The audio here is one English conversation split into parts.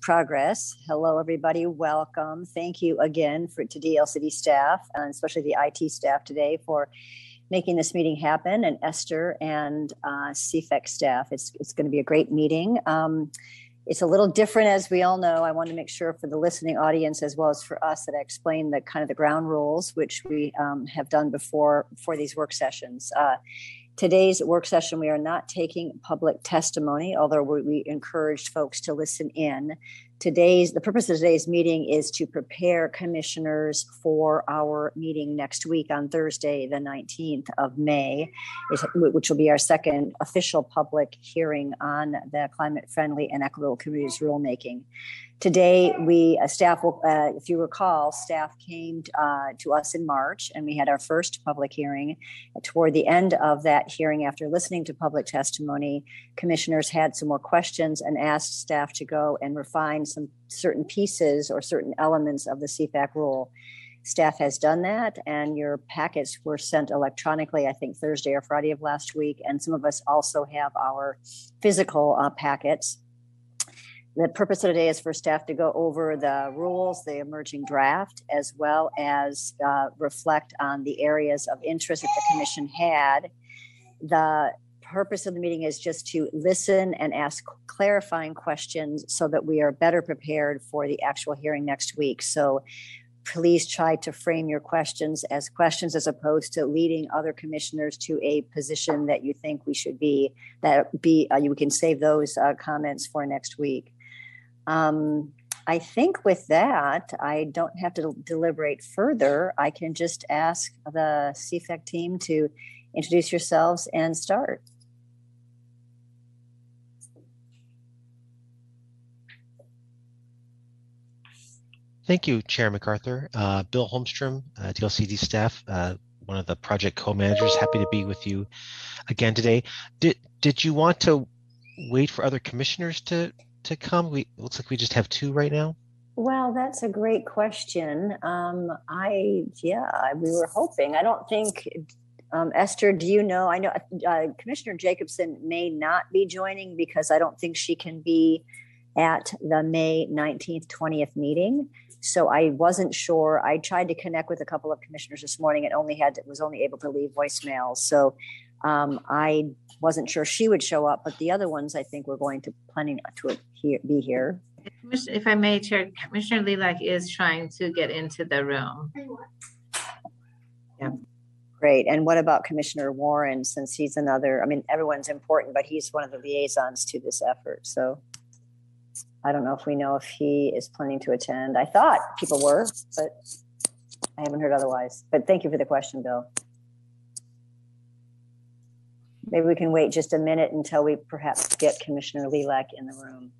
progress. Hello, everybody. Welcome. Thank you again for to DLCD staff, and especially the IT staff today for making this meeting happen, and Esther and uh, CFEC staff. It's it's going to be a great meeting. Um, it's a little different, as we all know. I want to make sure for the listening audience as well as for us that I explain the kind of the ground rules, which we um, have done before for these work sessions. Uh, Today's work session, we are not taking public testimony, although we, we encouraged folks to listen in. Today's the purpose of today's meeting is to prepare commissioners for our meeting next week on Thursday, the 19th of May, which will be our second official public hearing on the climate friendly and equitable communities rulemaking. Today, we uh, staff, uh, if you recall, staff came uh, to us in March and we had our first public hearing. Toward the end of that hearing, after listening to public testimony, commissioners had some more questions and asked staff to go and refine some certain pieces or certain elements of the CFEC rule. Staff has done that, and your packets were sent electronically, I think Thursday or Friday of last week. And some of us also have our physical uh, packets the purpose of today is for staff to go over the rules, the emerging draft, as well as uh, reflect on the areas of interest that the commission had. The purpose of the meeting is just to listen and ask clarifying questions so that we are better prepared for the actual hearing next week. So please try to frame your questions as questions as opposed to leading other commissioners to a position that you think we should be that be uh, you can save those uh, comments for next week um, I think with that, I don't have to deliberate further. I can just ask the CFEC team to introduce yourselves and start. Thank you, Chair McArthur. Uh, Bill Holmstrom, uh, DLCD staff, uh, one of the project co-managers. Happy to be with you again today. Did did you want to wait for other commissioners to to come? We looks like we just have two right now. Well, that's a great question. Um, I yeah, we were hoping. I don't think um, Esther. Do you know? I know uh, Commissioner Jacobson may not be joining because I don't think she can be at the May nineteenth, twentieth meeting. So I wasn't sure. I tried to connect with a couple of commissioners this morning and only had was only able to leave voicemails. So um, I wasn't sure she would show up, but the other ones I think we're going to planning to be here. If I may, Chair, Commissioner Lelack is trying to get into the room. Yeah. Great. And what about Commissioner Warren, since he's another, I mean, everyone's important, but he's one of the liaisons to this effort. So I don't know if we know if he is planning to attend. I thought people were, but I haven't heard otherwise. But thank you for the question, Bill. Maybe we can wait just a minute until we perhaps get Commissioner Lelack in the room.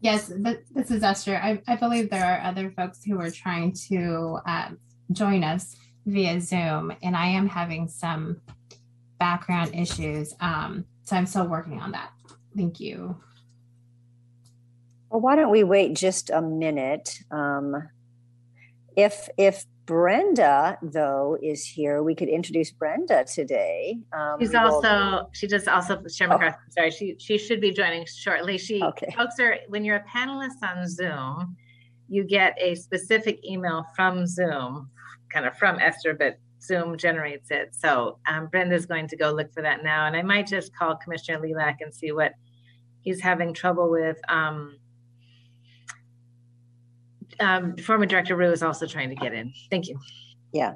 Yes, but this is Esther. I, I believe there are other folks who are trying to uh, join us via Zoom, and I am having some background issues. Um, so I'm still working on that. Thank you. Well, why don't we wait just a minute? Um, if if Brenda, though, is here. We could introduce Brenda today. Um, She's also she just also Chair oh. Sorry, she she should be joining shortly. She okay. folks are when you're a panelist on Zoom, you get a specific email from Zoom, kind of from Esther, but Zoom generates it. So um, Brenda's going to go look for that now, and I might just call Commissioner Lelack and see what he's having trouble with. Um, um, former director Rue is also trying to get in. Thank you. Yeah.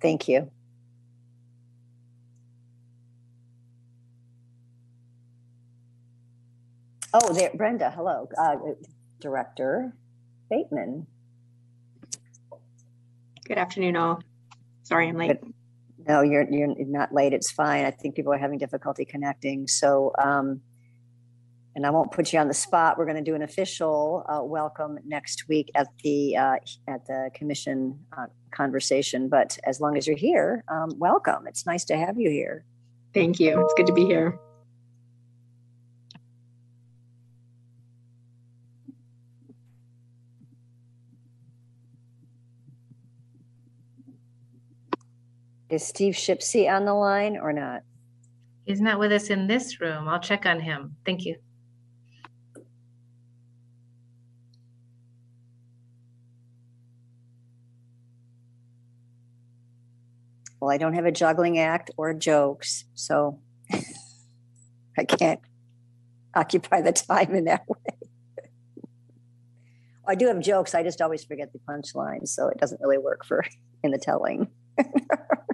Thank you. Oh, there, Brenda. Hello, uh, Director Bateman. Good afternoon, all. Sorry, I'm late. No, you're you're not late. It's fine. I think people are having difficulty connecting. So, um, and I won't put you on the spot. We're going to do an official uh, welcome next week at the uh, at the commission uh, conversation. But as long as you're here, um, welcome. It's nice to have you here. Thank you. It's good to be here. Is Steve Shipsey on the line or not? He's not with us in this room. I'll check on him. Thank you. Well, I don't have a juggling act or jokes, so I can't occupy the time in that way. I do have jokes. I just always forget the punchline, so it doesn't really work for in the telling.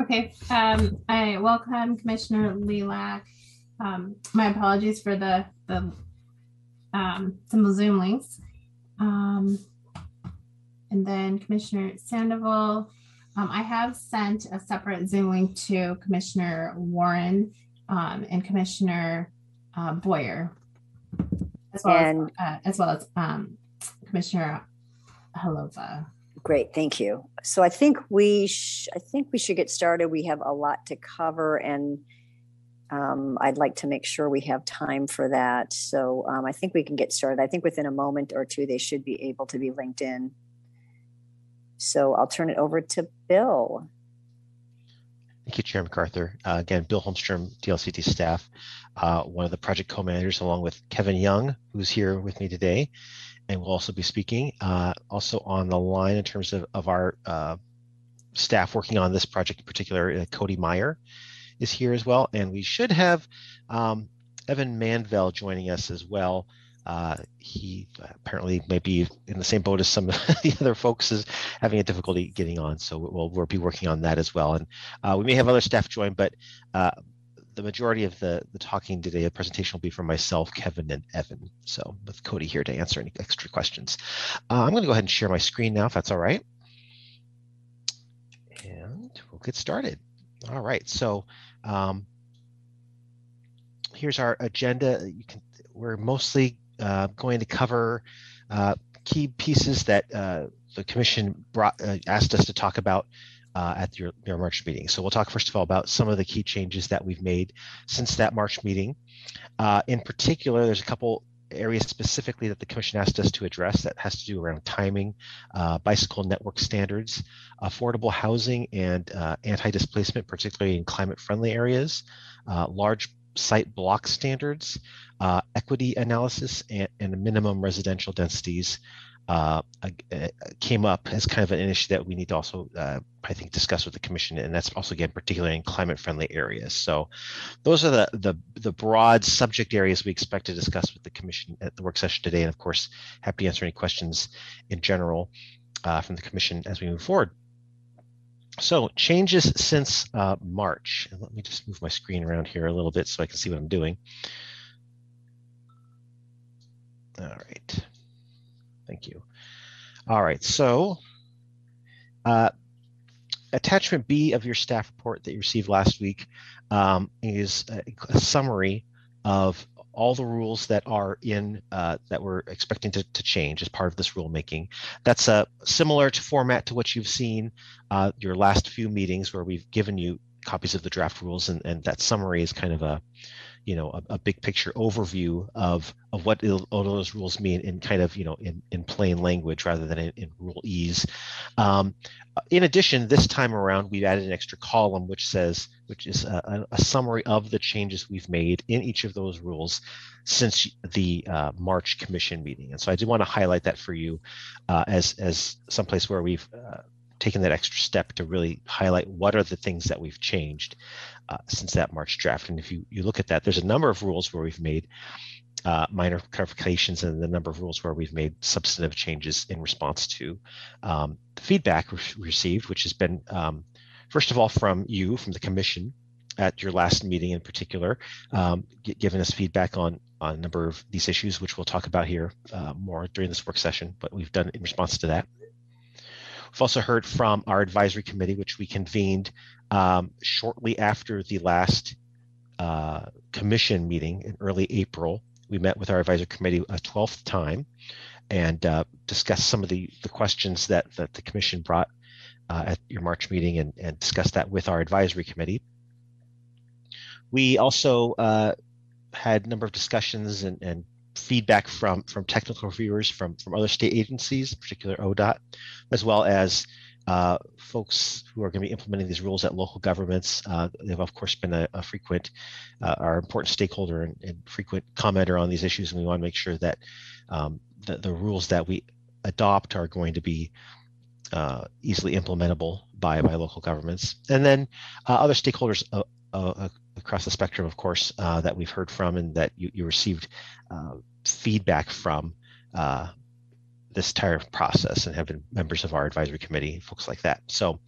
Okay, um, I welcome Commissioner Lelack. Um, my apologies for the the um, some Zoom links. Um, and then Commissioner Sandoval. Um, I have sent a separate Zoom link to Commissioner Warren um, and Commissioner uh, Boyer, as well and, as, uh, as well as um, Commissioner Hallová. Great, thank you. So I think we sh- I think we should get started. We have a lot to cover, and um, I'd like to make sure we have time for that. So um, I think we can get started. I think within a moment or two, they should be able to be linked in. So I'll turn it over to Bill. Thank you, Chair McArthur. Uh, again, Bill Holmstrom, DLCD staff, uh, one of the project co-managers, along with Kevin Young, who's here with me today, and will also be speaking. Uh, also on the line in terms of, of our uh, staff working on this project in particular, uh, Cody Meyer is here as well. And we should have um, Evan Manvel joining us as well. Uh, he apparently might be in the same boat as some of the other folks is having a difficulty getting on. So we'll, we'll be working on that as well. And uh, we may have other staff join, but uh, the majority of the, the talking today, the presentation will be from myself, Kevin, and Evan. So with Cody here to answer any extra questions. Uh, I'm going to go ahead and share my screen now, if that's all right. And we'll get started. All right, so um, here's our agenda. You can, we're mostly uh, going to cover uh, key pieces that uh, the commission brought uh, asked us to talk about uh, at your, your March meeting. So we'll talk first of all about some of the key changes that we've made since that March meeting. Uh, in particular, there's a couple areas specifically that the commission asked us to address that has to do around timing, uh, bicycle network standards, affordable housing and uh, anti-displacement, particularly in climate-friendly areas, uh, large site block standards, uh, equity analysis, and, and minimum residential densities, uh, uh, came up as kind of an issue that we need to also, uh, I think, discuss with the commission, and that's also again particularly in climate-friendly areas. So, those are the, the the broad subject areas we expect to discuss with the commission at the work session today, and of course, happy to answer any questions in general uh, from the commission as we move forward. So, changes since uh, March. And let me just move my screen around here a little bit so I can see what I'm doing. All right. Thank you. All right, so uh, attachment B of your staff report that you received last week um, is a, a, summary of all the rules that are in uh, that we're expecting to, to change as part of this rulemaking. That's uh, similar to format to what you've seen uh, your last few meetings where we've given you copies of the draft rules and, and that summary is kind of a you know a, a, big picture overview of of what all those rules mean in kind of you know in, in plain language rather than in, in rule ease. Um, in addition this time around we've added an extra column which says which is a, a summary of the changes we've made in each of those rules since the uh, march commission meeting. And so i do want to highlight that for you uh, as as someplace where we've uh, taken that extra step to really highlight what are the things that we've changed uh, since that March draft. And if you, you look at that, there's a number of rules where we've made uh, minor clarifications and the number of rules where we've made substantive changes in response to um, the feedback we received, which has been, um, first of all, from you, from the commission at your last meeting in particular, um, giving us feedback on, on a number of these issues, which we'll talk about here uh, more during this work session, but we've done in response to that. We've also heard from our advisory committee, which we convened um, shortly after the last uh, commission meeting in early April. We met with our advisory committee a 12th time and uh, discussed some of the, the questions that, that the commission brought uh, at your March meeting and, and discussed that with our advisory committee. We also uh, had a number of discussions and, and feedback from from technical reviewers from from other state agencies, particular ODOT, as well as uh, folks who are going to be implementing these rules at local governments. Uh, they've of course been a, a frequent, uh, our important stakeholder and, and, frequent commenter on these issues, and we want to make sure that um, the, the rules that we adopt are going to be uh, easily implementable by by local governments, and then uh, other stakeholders uh, across the spectrum, of course, that we've heard from and that you, you received feedback from this entire process and have been members of our advisory committee, folks like that. So,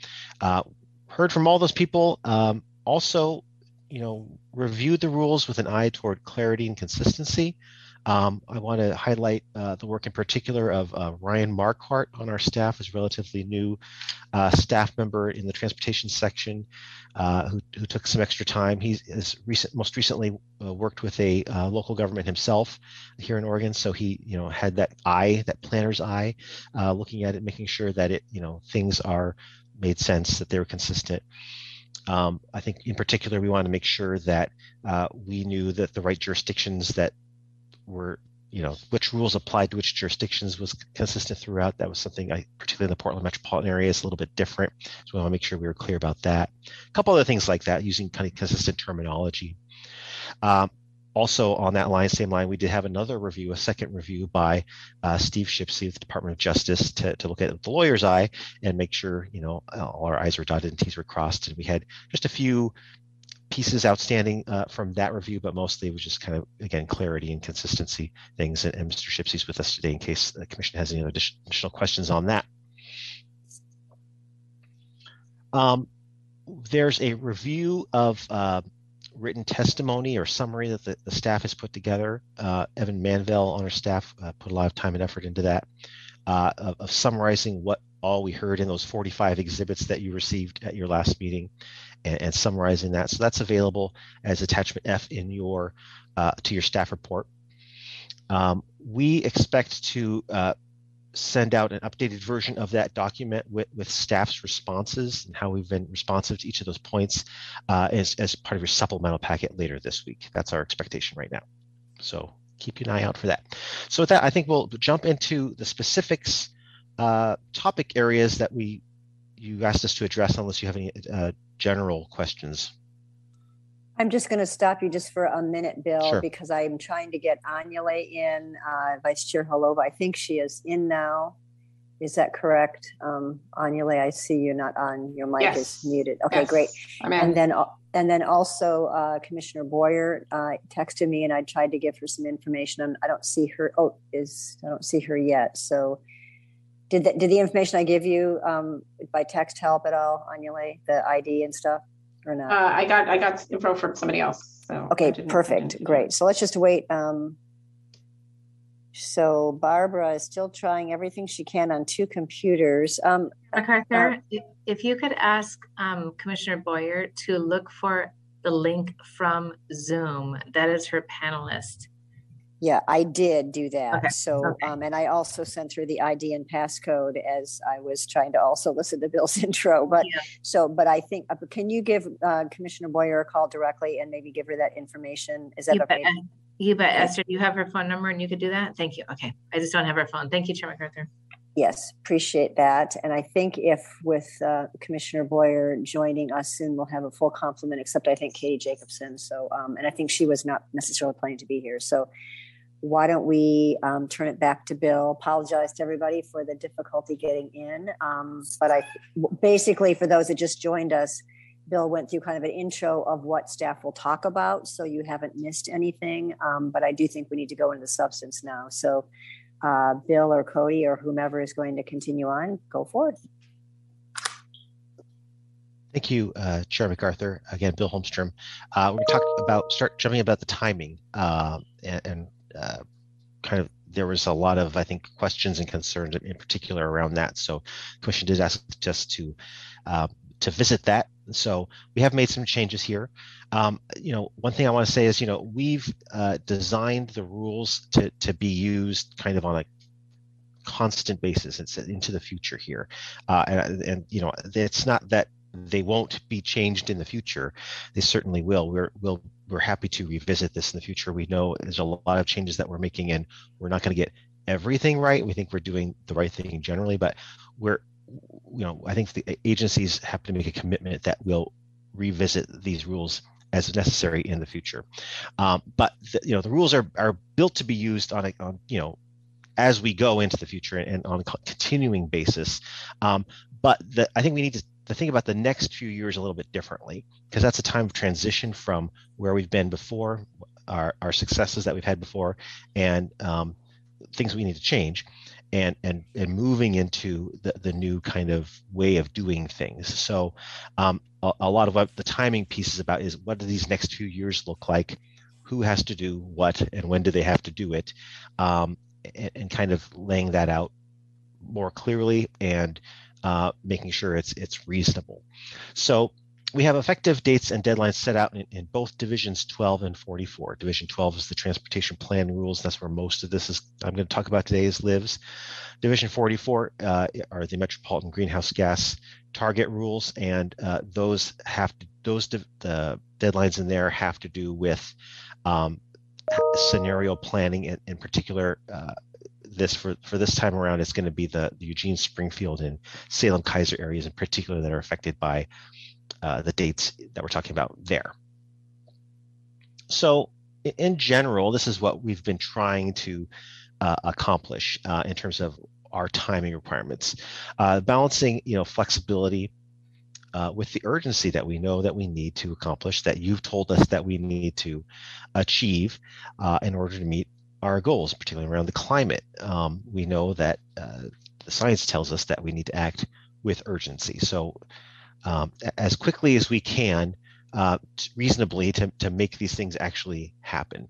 uh, heard from all those people. Um, also, you know, reviewed the rules with an eye toward clarity and consistency. Um, I want to highlight uh, the work in particular of uh, Ryan Marquardt on our staff, who's a relatively new uh, staff member in the transportation section, uh, who, who took some extra time. He is recent, most recently uh, worked with a uh, local government himself here in Oregon, so he, you know, had that eye, that planner's eye, looking at it, making sure that it, you know, things are made sense, that they're consistent. Um, I think in particular, we want to make sure that uh, we knew that the right jurisdictions that were you know which rules applied to which jurisdictions was consistent throughout. That was something i particularly in the portland metropolitan area is a little bit different. So we want to make sure we were clear about that. A couple other things like that using kind of consistent terminology. Um, also on that line same line we did have another review a second review by uh, steve shipsey of the department of justice to, to look at the lawyer's eye and make sure you know all our i's were dotted and t's were crossed. And we had just a few pieces outstanding uh, from that review, but mostly it was just kind of, again, clarity and consistency things. And, and Mr. Shipsey's with us today in case the commission has any additional questions on that. Um, there's a review of uh, written testimony or summary that the, the staff has put together. Uh, Evan Manvel on our staff uh, put a lot of time and effort into that, uh, of, of, summarizing what all we heard in those 45 exhibits that you received at your last meeting and, and summarizing that. So that's available as attachment F in your uh, to your staff report. Um, we expect to uh, send out an updated version of that document with, with staff's responses and how we've been responsive to each of those points uh, as, as part of your supplemental packet later this week. That's our expectation right now. So keep an eye out for that. So with that, I think we'll jump into the specifics uh, topic areas that we you asked us to address unless you have any uh, general questions. I'm just going to stop you just for a minute, Bill, sure. because I'm trying to get Anyeley in, uh, Vice Chair Hallová. I think she is in now. Is that correct? Um, Anyeley, I see you're not on. Your mic yes. is muted. Okay, yes. great. And then, and then also uh, Commissioner Boyer uh, texted me, and I tried to give her some information. And I don't see her. Oh, is I don't see her yet. So did the, did the information I give you um, by text help at all, Anyeley, the ID and stuff, or not? Uh, I got I got info from somebody else. So okay, perfect, great. So let's just wait. Um, so Barbara is still trying everything she can on two computers. Um, McArthur, uh, if you could ask um, Commissioner Boyer to look for the link from Zoom. That is her panelist. Yeah, I did do that. Okay. So, okay. Um, and I also sent her the ID and passcode as I was trying to also listen to Bill's intro. But yeah. so, but I think, uh, can you give uh, Commissioner Boyer a call directly and maybe give her that information? Is that you okay? Bet, you bet, Esther. You have her phone number and you could do that. Thank you. Okay, I just don't have her phone. Thank you, Chair McArthur. Yes, appreciate that. And I think if with uh, Commissioner Boyer joining us soon, we'll have a full complement, except I think Kaety Jacobson. So, um, and I think she was not necessarily planning to be here. So why don't we um, turn it back to Bill? Apologize to everybody for the difficulty getting in. Um, but I basically, for those that just joined us, Bill went through kind of an intro of what staff will talk about. So you haven't missed anything. Um, but I do think we need to go into the substance now. So, uh, Bill or Cody or whomever is going to continue on, go forward. Thank you, uh, Chair McArthur. Again, Bill Holmstrom. Uh, we're going to talk about, start jumping about the timing uh, and, and uh, kind of there was a lot of I think questions and concerns in particular around that. So Commission did ask us to uh, to visit that. So we have made some changes here. Um, you know, one thing I want to say is you know we've uh, designed the rules to to be used kind of on a constant basis. It's into the future here, uh, and, and you know it's not that they won't be changed in the future. They certainly will. We're, we'll we're happy to revisit this in the future. We know there's a lot of changes that we're making, and we're not going to get everything right. We think we're doing the right thing generally, but we're, you know, I think the agencies have to make a commitment that we'll revisit these rules as necessary in the future. Um, but the, you know, the rules are are built to be used on a on you know as we go into the future and on a continuing basis. Um, but the, I think we need to, to think about the next few years a little bit differently because that's a time of transition from where we've been before, our, our successes that we've had before, and um, things we need to change. And, and, and moving into the, the new kind of way of doing things. So, um, a, a lot of what the timing piece is about is what do these next few years look like? Who has to do what, and when do they have to do it? Um, and, and kind of laying that out more clearly and uh, making sure it's it's reasonable. So we have effective dates and deadlines set out in, in, both divisions 12 and 44. Division 12 is the transportation plan rules. That's where most of this is I'm going to talk about today is lives. Division 44 uh, are the metropolitan greenhouse gas target rules, and uh, those have to those the deadlines in there have to do with um, scenario planning, in, in particular, uh, this for for this time around it's going to be the, the, Eugene, Springfield, and Salem Keizer areas in particular that are affected by uh, the dates that we're talking about there. So, in general, this is what we've been trying to uh, accomplish uh, in terms of our timing requirements, uh, balancing you know flexibility uh, with the urgency that we know that we need to accomplish, that you've told us that we need to achieve uh, in order to meet our goals, particularly around the climate. Um, we know that uh, the science tells us that we need to act with urgency. So, um, as quickly as we can, uh, reasonably, to, to make these things actually happen.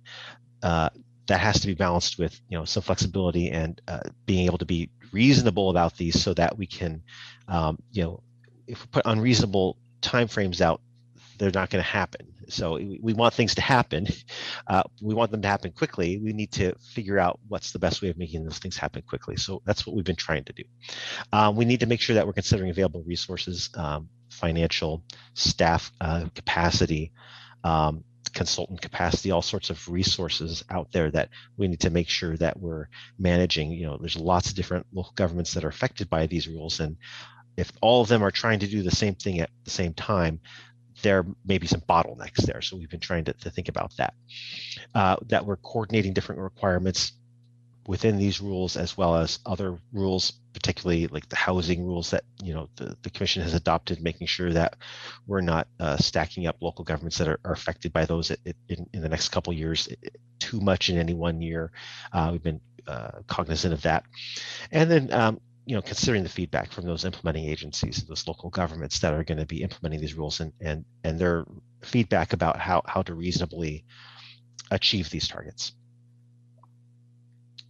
Uh, that has to be balanced with you know some flexibility and uh, being able to be reasonable about these so that we can um, you know if we put unreasonable timeframes out, they're not going to happen. So we want things to happen. Uh, we want them to happen quickly. We need to figure out what's the best way of making those things happen quickly. So that's what we've been trying to do. Um, we need to make sure that we're considering available resources, um, financial, staff uh, capacity, um, consultant capacity, all sorts of resources out there that we need to make sure that we're managing. You know, there's lots of different local governments that are affected by these rules, and if all of them are trying to do the same thing at the same time, there may be some bottlenecks there. So we've been trying to, to think about that. Uh, that we're coordinating different requirements within these rules as well as other rules, particularly like the housing rules that you know the, the commission has adopted, making sure that we're not uh, stacking up local governments that are, are affected by those in, in the next couple years too much in any one year. Uh, we've been uh, cognizant of that. And then um, you know, considering the feedback from those implementing agencies, those local governments that are going to be implementing these rules and and and their feedback about how how to reasonably achieve these targets.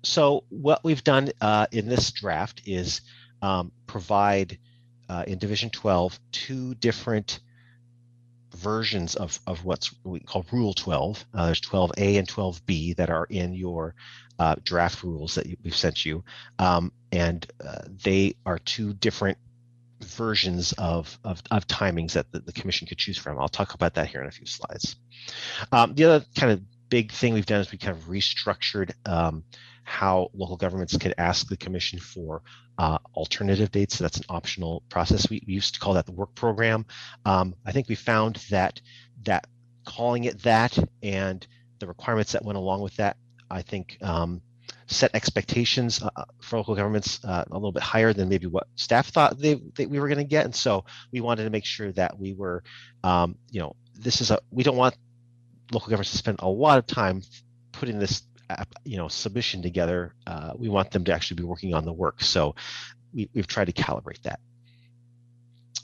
So what we've done uh, in this draft is um, provide uh, in Division 12 two different versions of, of what's we call Rule 12. Uh, there's 12A and 12B that are in your uh, draft rules that we've sent you. Um, and uh, they are two different versions of, of, of timings that the, the, commission could choose from. I'll talk about that here in a few slides. Um, the other kind of big thing we've done is we kind of restructured um, how local governments could ask the commission for uh, alternative dates. So that's an optional process. We, we, used to call that the work program. Um, I think we found that that calling it that and the requirements that went along with that, I think um, set expectations uh, uh, for local governments uh, a little bit higher than maybe what staff thought they, they we were going to get. And so we wanted to make sure that we were, um, you know, this is a, we don't want local governments to spend a lot of time putting this, you know, submission together. Uh, we want them to actually be working on the work. So we, we've tried to calibrate that.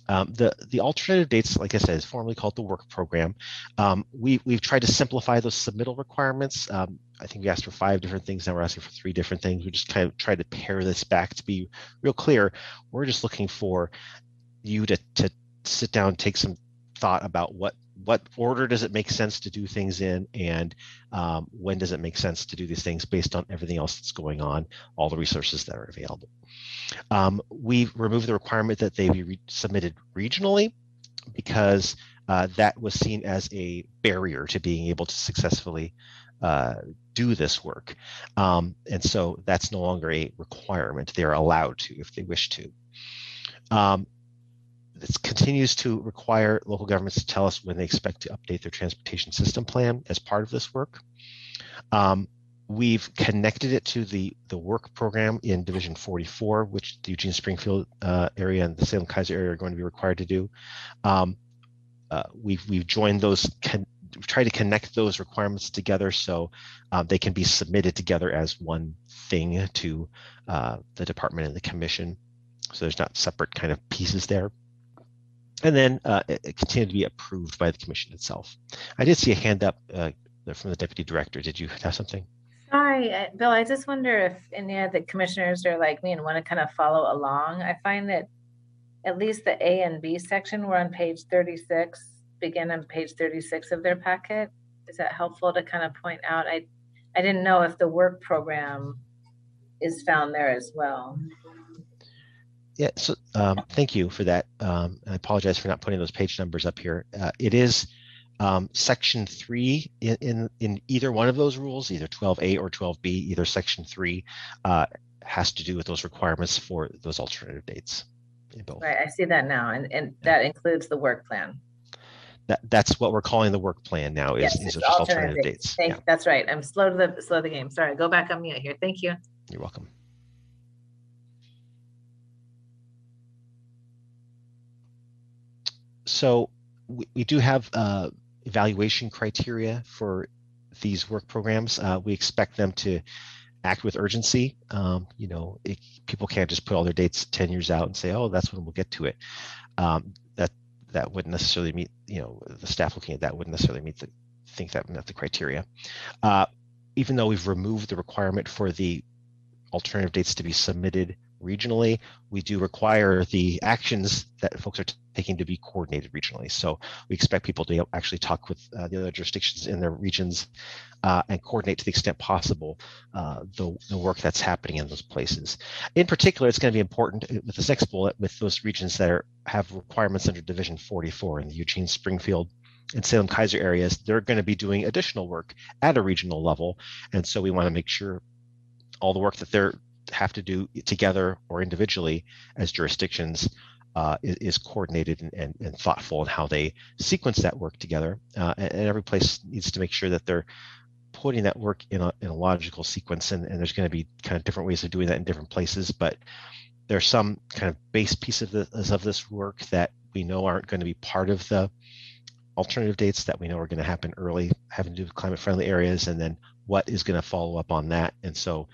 Um, the the alternative dates, like I said, is formally called the work program. Um, we we've tried to simplify those submittal requirements. Um, I think we asked for five different things. Now we're asking for three different things. We just kind of try to pare this back to be real clear. We're just looking for you to to sit down, take some thought about what what order does it make sense to do things in and um, when does it make sense to do these things based on everything else that's going on all the resources that are available um, we removed the requirement that they be re- submitted regionally because uh, that was seen as a barrier to being able to successfully uh, do this work. Um, and so that's no longer a requirement. They're allowed to if they wish to. Um, this continues to require local governments to tell us when they expect to update their transportation system plan as part of this work. Um, we've connected it to the the work program in Division 44, which the Eugene Springfield uh, area and the Salem Keizer area are going to be required to do. Um, uh, we've we've joined those. Con- try to connect those requirements together so um, they can be submitted together as one thing to uh, the department and the commission. So there's not separate kind of pieces there and then uh, it, it continued to be approved by the commission itself. I did see a hand up uh, from the deputy director. Did you have something? Sorry, uh, Bill. I just wonder if any of the commissioners are like me and want to kind of follow along. I find that at least the A and B section were on page 36, begin on page 36 of their packet. Is that helpful to kind of point out? I I didn't know if the work program is found there as well. Yeah, so um, thank you for that. Um, I apologize for not putting those page numbers up here. Uh, it is um, section three in, in, in either one of those rules, either 12A or 12B, either section three uh, has to do with those requirements for those alternative dates. Right, I see that now, and, and that includes the work plan. That, that's what we're calling the work plan now is, yes, is just alternative, alternative dates. Thank, yeah. That's right. I'm slow to the slow the game. Sorry, go back on mute here. Thank you. You're welcome. so we, we do have uh, evaluation criteria for these work programs. Uh, we expect them to act with urgency. Um, you know, it, people can't just put all their dates 10 years out and say, oh, that's when we'll get to it. Um, that wouldn't necessarily meet, you know, the staff looking at that wouldn't necessarily meet the think that met the criteria. Uh, even though we've removed the requirement for the alternative dates to be submitted regionally, we do require the actions that folks are taking to be coordinated regionally. So we expect people to actually talk with uh, the other jurisdictions in their regions uh, and coordinate to the extent possible uh, the, the work that's happening in those places. In particular, it's going to be important with this next bullet with those regions that are, have requirements under Division 44 in the Eugene, Springfield, and Salem Keizer areas, they're going to be doing additional work at a regional level. And so we want to make sure all the work that they're have to do together or individually as jurisdictions uh, is, coordinated and, and, and, thoughtful in how they sequence that work together. Uh, and, and, every place needs to make sure that they're putting that work in a, in a logical sequence. And, there's going to be kind of different ways of doing that in different places. But there's some kind of base piece of this, of this work that we know aren't going to be part of the alternative dates that we know are going to happen early, having to do with climate friendly areas, and then what is going to follow up on that. And so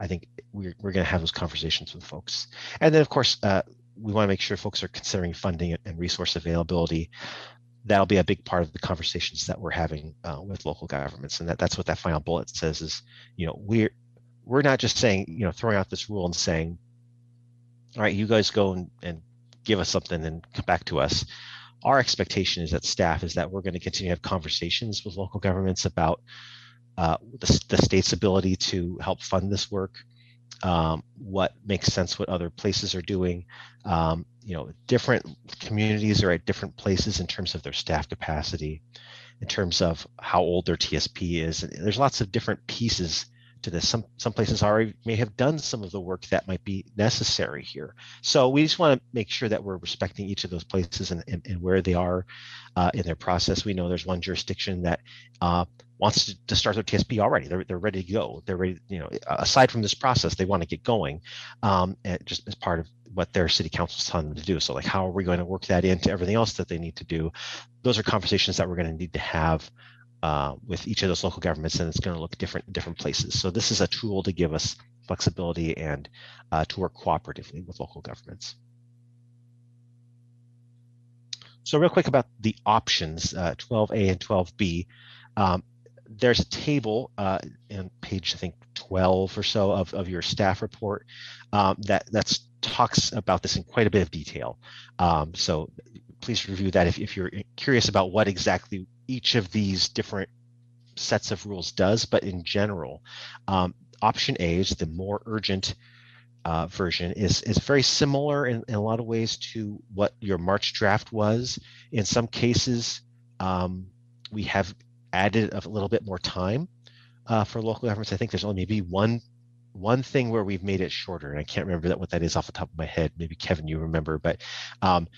I think we're, we're going to have those conversations with folks. And then, of course, uh, we want to make sure folks are considering funding and resource availability. That'll be a big part of the conversations that we're having uh, with local governments, and that, that's what that final bullet says. Is you know we're we're not just saying you know throwing out this rule and saying, all right, you guys go and, and give us something and come back to us. Our expectation is that staff is that we're going to continue to have conversations with local governments about uh, the, the state's ability to help fund this work, um, what makes sense, what other places are doing. Um, you know, different communities are at different places in terms of their staff capacity, in terms of how old their TSP is. And there's lots of different pieces to this. Some some places already may have done some of the work that might be necessary here. So we just want to make sure that we're respecting each of those places and, and, and where they are uh, in their process. We know there's one jurisdiction that uh, wants to, to, start their TSP already. They're, they're ready to go. They're ready, you know, aside from this process, they want to get going um, just as part of what their city council is telling them to do. So like, how are we going to work that into everything else that they need to do? Those are conversations that we're going to need to have uh, with each of those local governments, and it's going to look different in different places. So this is a tool to give us flexibility and uh, to work cooperatively with local governments. So real quick about the options, uh, 12A and 12B. Um, there's a table uh, in page, I think, 12 or so of, of your staff report um, that that's talks about this in quite a bit of detail. Um, so please review that if, if you're curious about what exactly each of these different sets of rules does, but in general, um, option A is the more urgent uh, version is is very similar in, in a lot of ways to what your March draft was. In some cases, um, we have added a little bit more time uh, for local governments. I think there's only maybe one one thing where we've made it shorter, and I can't remember that what that is off the top of my head. Maybe Kevin, you remember, but um,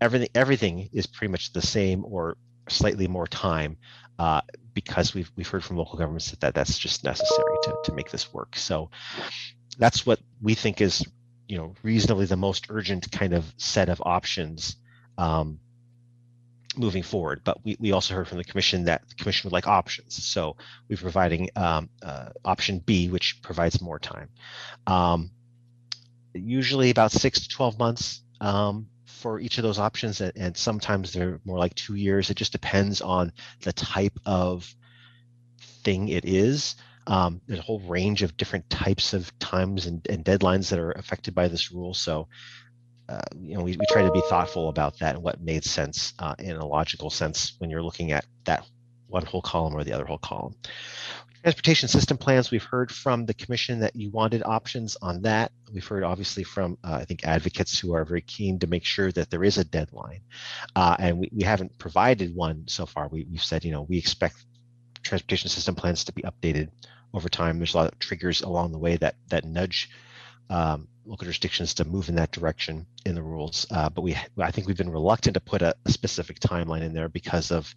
everything everything is pretty much the same or slightly more time uh, because we've we've heard from local governments that, that that's just necessary to to make this work. So that's what we think is you know reasonably the most urgent kind of set of options um, moving forward. But we, we also heard from the commission that the commission would like options. So we're providing um, uh, option B, which provides more time. Um, usually about six to 12 months um, for each of those options. And, and, sometimes they're more like two years. It just depends on the type of thing it is. Um, there's a whole range of different types of times and, and deadlines that are affected by this rule. So uh, you know, we, we try to be thoughtful about that and what made sense uh, in a logical sense when you're looking at that one whole column or the other whole column. Transportation system plans, we've heard from the commission that you wanted options on that. We've heard obviously from, uh, I think, advocates who are very keen to make sure that there is a deadline. Uh, and we, we haven't provided one so far. We, we've said, you know, we expect transportation system plans to be updated over time. There's a lot of triggers along the way that, that nudge um, local jurisdictions to move in that direction in the rules. Uh, but we, I think we've been reluctant to put a, a, specific timeline in there because of,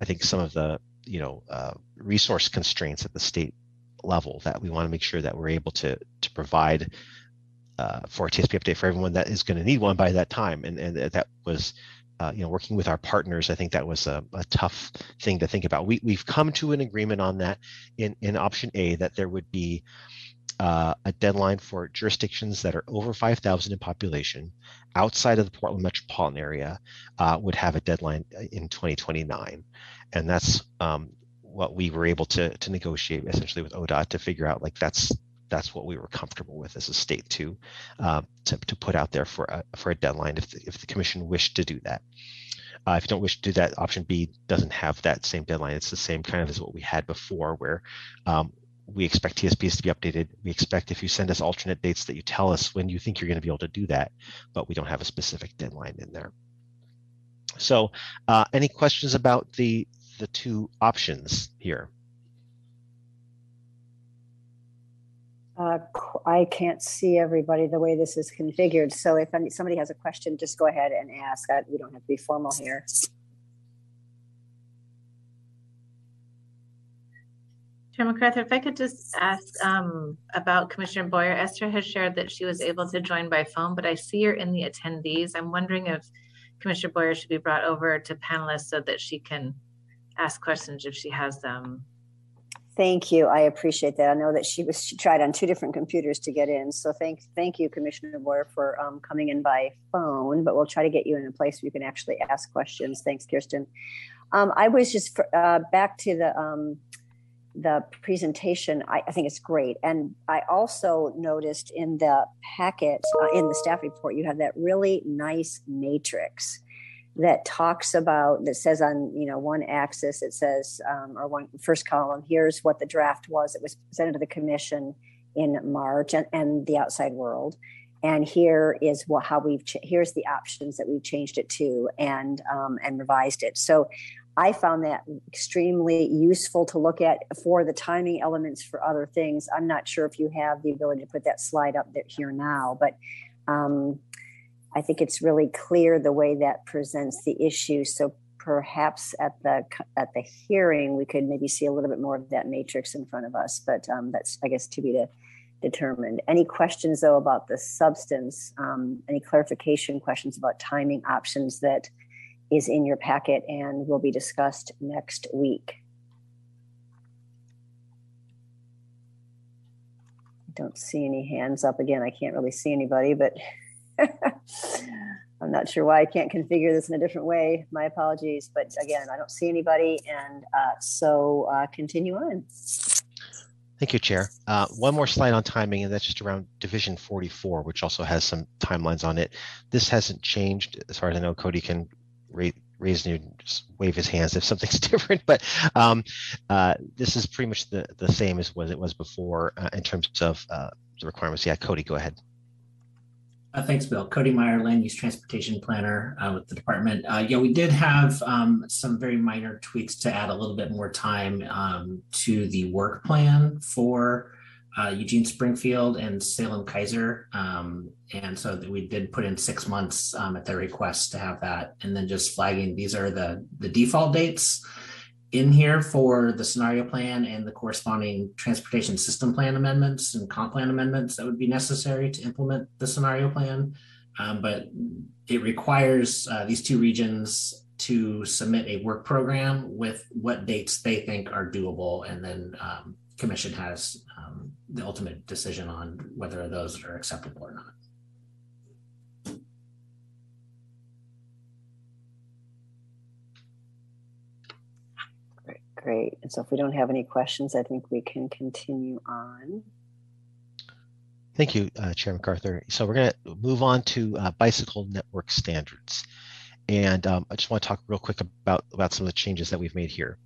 I think some of the, you know, uh, resource constraints at the state level that we want to make sure that we're able to to provide uh, for a TSP update for everyone that is going to need one by that time. And and that was. Uh, you know, working with our partners, I think that was a, a tough thing to think about. We, we've come to an agreement on that in, in option A that there would be uh, a deadline for jurisdictions that are over 5,000 in population outside of the Portland metropolitan area uh, would have a deadline uh, in 2029. And that's um, what we were able to, to negotiate essentially with ODOT to figure out like that's that's what we were comfortable with as a state to uh, to, to put out there for a, for a deadline if the, if the commission wished to do that. Uh, if you don't wish to do that, option B doesn't have that same deadline. It's the same kind of as what we had before, where um, we expect TSPs to be updated. We expect if you send us alternate dates that you tell us when you think you're going to be able to do that, but we don't have a specific deadline in there. So uh, any questions about the, the two options here? Uh, I can't see everybody the way this is configured. So if somebody has a question, just go ahead and ask. we don't have to be formal here. Chair McArthur, if I could just ask um, about Commissioner Boyer. Esther has shared that she was able to join by phone, but I see her in the attendees. I'm wondering if Commissioner Boyer should be brought over to panelists so that she can ask questions if she has them. Thank you. I appreciate that. I know that she was she tried on two different computers to get in. So thank thank you, Commissioner Boyer, for um, coming in by phone. But we'll try to get you in a place where you can actually ask questions. Thanks, Kirsten. Um, I was just uh, back to the um, the presentation, I, I, think it's great. And I also noticed in the packet, uh, in the staff report, you have that really nice matrix that talks about that says on you know one axis it says um, or one first column here's what the draft was. It was presented to the commission in march and, and the outside world. And here is what how we've ch- here's the options that we've changed it to and um, and revised it. So I found that extremely useful to look at for the timing elements for other things. I'm not sure if you have the ability to put that slide up there here now, but um, I think it's really clear the way that presents the issue. So perhaps at the at the hearing we could maybe see a little bit more of that matrix in front of us. But um, that's I guess to be de- determined. Any questions though about the substance? Um, any clarification questions about timing options that? Is in your packet and will be discussed next week. I don't see any hands up again. I can't really see anybody, but I'm not sure why I can't configure this in a different way. My apologies. But again, I don't see anybody. And uh, so uh, continue on. Thank you, Chair. Uh, one more slide on timing, and that's just around Division 44, which also has some timelines on it. This hasn't changed. As far as I know, Cody can raise just wave his hands if something's different. But um, uh, this is pretty much the, the same as what it was before uh, in terms of uh, the requirements. Yeah, Cody, go ahead. Uh, thanks, Bill. Cody Meyer, Land Use Transportation Planner uh, with the department. Uh, yeah, we did have um, some very minor tweaks to add a little bit more time um, to the work plan for uh, Eugene Springfield and Salem Keizer. Um, and so we did put in six months um, at their request to have that. And then just flagging these are the, the default dates in here for the scenario plan and the corresponding transportation system plan amendments and comp plan amendments that would be necessary to implement the scenario plan. Um, but it requires uh, these two regions to submit a work program with what dates they think are doable. And then um, commission has um, the ultimate decision on whether those are acceptable or not. Great. And so if we don't have any questions, I think we can continue on. Thank you, uh, Chair McArthur. So we're going to move on to uh, bicycle network standards. And um, I just want to talk real quick about, about some of the changes that we've made here.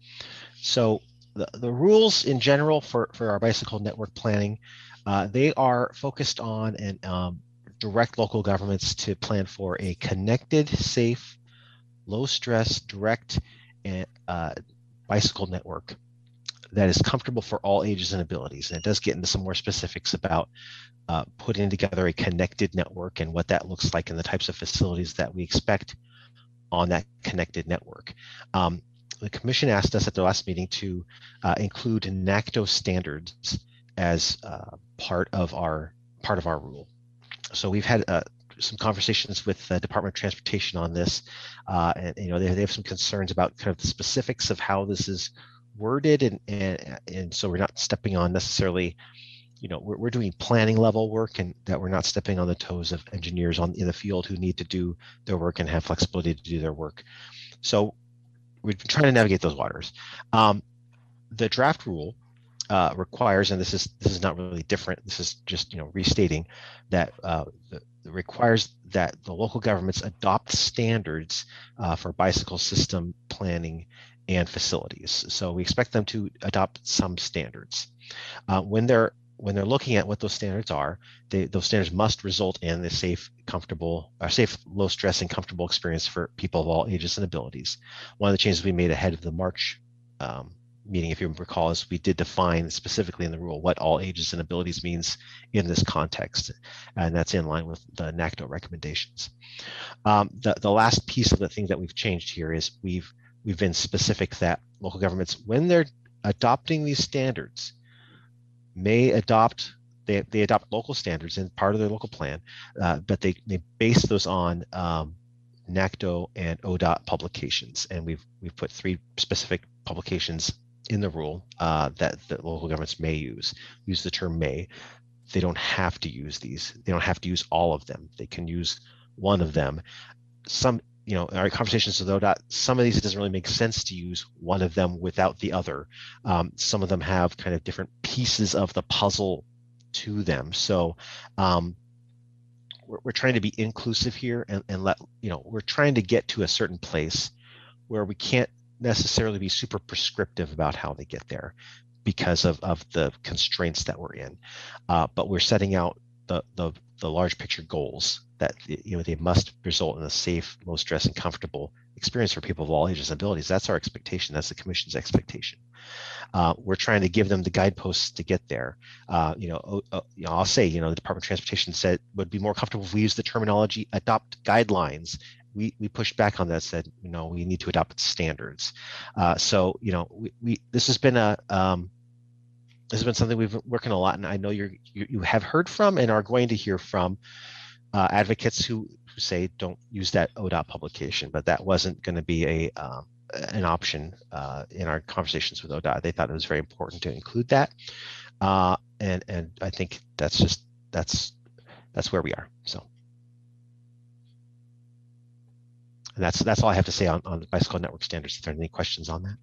So the, rules in general for, for our bicycle network planning, uh, they are focused on and um, direct local governments to plan for a connected, safe, low stress, direct, and uh, bicycle network that is comfortable for all ages and abilities. And it does get into some more specifics about uh, putting together a connected network and what that looks like and the types of facilities that we expect on that connected network. Um, the commission asked us at the last meeting to uh, include NACTO standards as uh, part of our part of our rule. So we've had uh, some conversations with the Department of Transportation on this, uh, and you know they, they have some concerns about kind of the specifics of how this is worded, and and and so we're not stepping on necessarily, you know, we're, we're doing planning level work, and that we're not stepping on the toes of engineers on in the field who need to do their work and have flexibility to do their work. So we've been trying to navigate those waters. Um, the draft rule uh, requires, and this is this is not really different. This is just you know restating that uh, the, requires that the local governments adopt standards uh, for bicycle system planning and facilities. So we expect them to adopt some standards. Uh, when they're when they're looking at what those standards are, they, those standards must result in a safe, comfortable, or safe, low stress, and comfortable experience for people of all ages and abilities. One of the changes we made ahead of the March um, meeting, if you recall, is we did define specifically in the rule what all ages and abilities means in this context, and that's in line with the NACTO recommendations. Um, the, the last piece of the thing that we've changed here is we've we've been specific that local governments, when they're adopting these standards, may adopt they, they adopt local standards in part of their local plan, uh, but they, they base those on um, NACTO and ODOT publications, and we've we've put three specific publications in the rule uh, that, that local governments may use. Use the term may. They don't have to use these. They don't have to use all of them. They can use one of them. Some, you know, our conversations with ODOT, some of these it doesn't really make sense to use one of them without the other. Um, some of them have kind of different pieces of the puzzle to them. So um, we're, we're trying to be inclusive here and, and let, you know, we're trying to get to a certain place where we can't necessarily be super prescriptive about how they get there because of, of the constraints that we're in. Uh, but we're setting out the, the, the large picture goals that you know they must result in a safe, low stress, and comfortable experience for people of all ages and abilities. That's our expectation. That's the commission's expectation. Uh, we're trying to give them the guideposts to get there. Uh, you, know, uh, you know, I'll say, you know, the Department of Transportation said would be more comfortable if we use the terminology adopt guidelines we, we pushed back on that said you know we need to adopt standards uh, so you know we, we this has been a um, this has been something we've been working a lot and i know you're you, you have heard from and are going to hear from uh, advocates who, who say don't use that odot publication but that wasn't going to be a um, an option uh, in our conversations with odot they thought it was very important to include that uh, and and i think that's just that's that's where we are so And that's that's all I have to say on, on bicycle network standards. If there are any questions on that.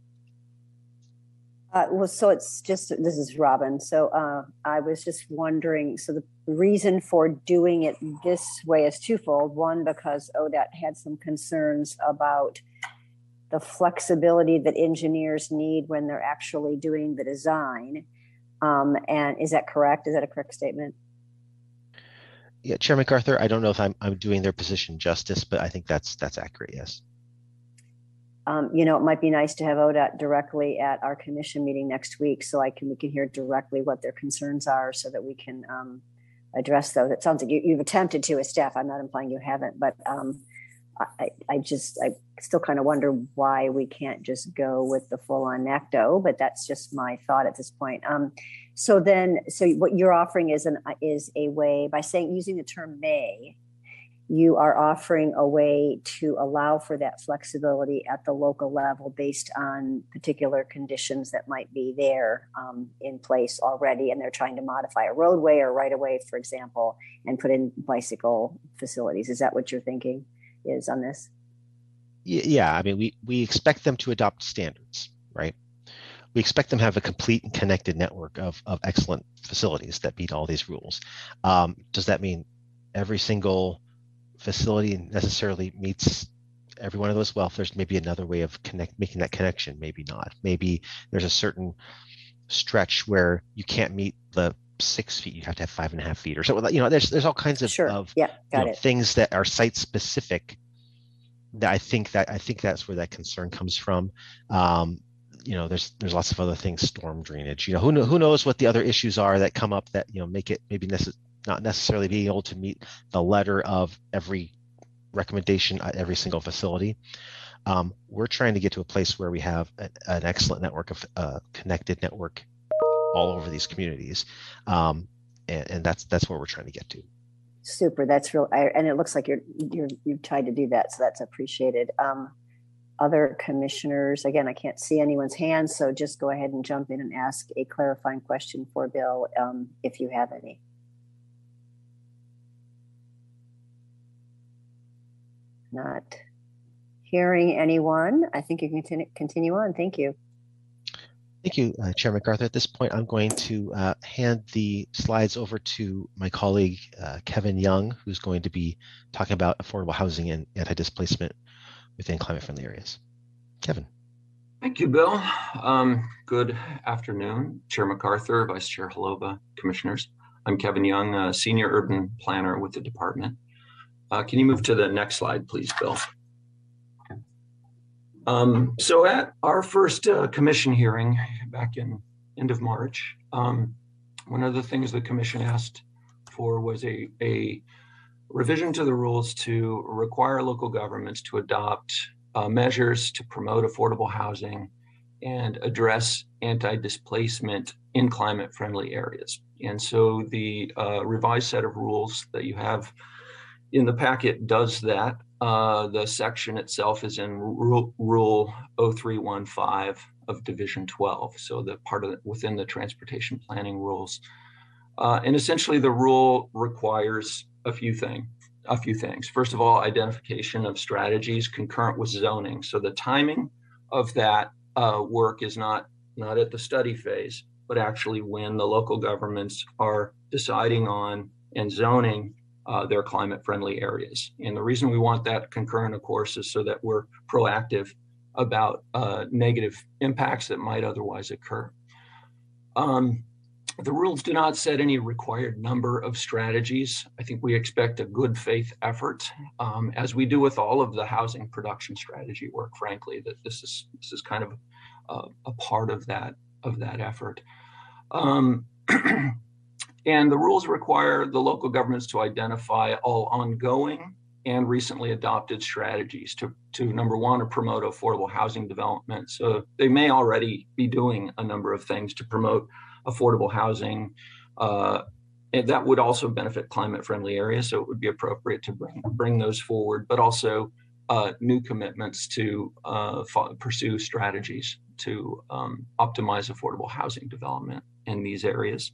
Uh, well, so it's just this is Robin. So uh, I was just wondering. So the reason for doing it this way is twofold. One, because ODOT had some concerns about the flexibility that engineers need when they're actually doing the design. Um, and is that correct? Is that a correct statement? Yeah, Chair McArthur, I don't know if I'm, I'm doing their position justice, but I think that's that's accurate, yes. Um, you know, it might be nice to have ODOT directly at our commission meeting next week so I can we can hear directly what their concerns are so that we can um, address those. It sounds like you, have attempted to as staff. I'm not implying you haven't, but um, I, I just I still kind of wonder why we can't just go with the full on NACTO, but that's just my thought at this point. Um, so then, so what you're offering is an is a way by saying using the term may you are offering a way to allow for that flexibility at the local level based on particular conditions that might be there um, in place already. And they're trying to modify a roadway or right away, for example, and put in bicycle facilities. Is that what you're thinking is on this? Yeah, I mean, we, we expect them to adopt standards, right? We expect them to have a complete and connected network of, of excellent facilities that meet all these rules. Um, does that mean every single facility necessarily meets every one of those well there's maybe another way of connect making that connection maybe not maybe there's a certain stretch where you can't meet the six feet you have to have five and a half feet or something you know there's there's all kinds of, sure. of yeah, got know, it. things that are site specific that i think that i think that's where that concern comes from um, you know there's there's lots of other things storm drainage you know who, know, who knows what the other issues are that come up that you know make it maybe necessary not necessarily being able to meet the letter of every recommendation at every single facility. Um, we're trying to get to a place where we have a, an excellent network of uh, connected network all over these communities, um, and, and, that's that's where we're trying to get to. Super, that's real, I, and it looks like you're you're you've tried to do that, so that's appreciated. Um, other commissioners, again, I can't see anyone's hands, so just go ahead and jump in and ask a clarifying question for Bill um, if you have any. Not hearing anyone. I think you can continue, continue on. Thank you. Thank you, uh, Chair McArthur. At this point, I'm going to uh, hand the slides over to my colleague, uh, Kevin Young, who's going to be talking about affordable housing and anti-displacement within climate-friendly areas. Kevin. Thank you, Bill. Um, good afternoon, Chair McArthur, Vice Chair Hallová, Commissioners. I'm Kevin Young, Senior Urban Planner with the department. Uh, can you move to the next slide, please, Bill? Um, so at our first uh, commission hearing back in end of March, um, one of the things the commission asked for was a, a revision to the rules to require local governments to adopt uh, measures to promote affordable housing and address anti-displacement in climate-friendly areas. And so the uh, revised set of rules that you have in the packet does that. Uh, the section itself is in Rule, rule 0315 of Division 12, so the part of the, within the transportation planning rules. Uh, and essentially, the rule requires a few things. A few things. First of all, identification of strategies concurrent with zoning. So the timing of that uh, work is not not at the study phase, but actually when the local governments are deciding on and zoning uh, their climate friendly areas. And the reason we want that concurrent, of course, is so that we're proactive about uh, negative impacts that might otherwise occur. Um, the rules do not set any required number of strategies. I think we expect a good faith effort, um, as we do with all of the housing production strategy work. Frankly, that this is this is kind of a, a part of that of that effort. Um, And the rules require the local governments to identify all ongoing and recently adopted strategies to, to number one, to promote affordable housing development. So they may already be doing a number of things to promote affordable housing. Uh, and that would also benefit climate friendly areas. So it would be appropriate to bring, bring those forward, but also uh, new commitments to uh, pursue strategies to um, optimize affordable housing development in these areas.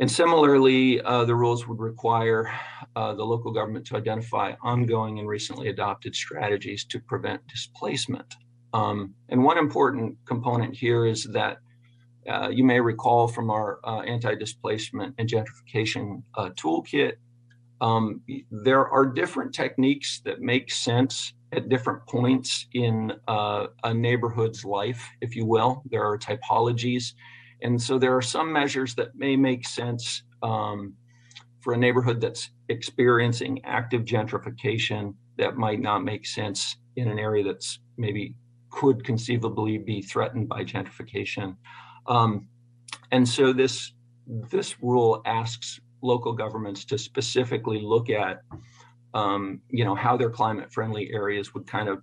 And similarly, uh, the rules would require uh, the local government to identify ongoing and recently adopted strategies to prevent displacement. Um, and one important component here is that uh, you may recall from our uh, anti-displacement and gentrification uh, toolkit, um, there are different techniques that make sense at different points in uh, a neighborhood's life, if you will. There are typologies and so there are some measures that may make sense um, for a neighborhood that's experiencing active gentrification that might not make sense in an area that's maybe could conceivably be threatened by gentrification. Um, and so this this rule asks local governments to specifically look at um, you know how their climate friendly areas would kind of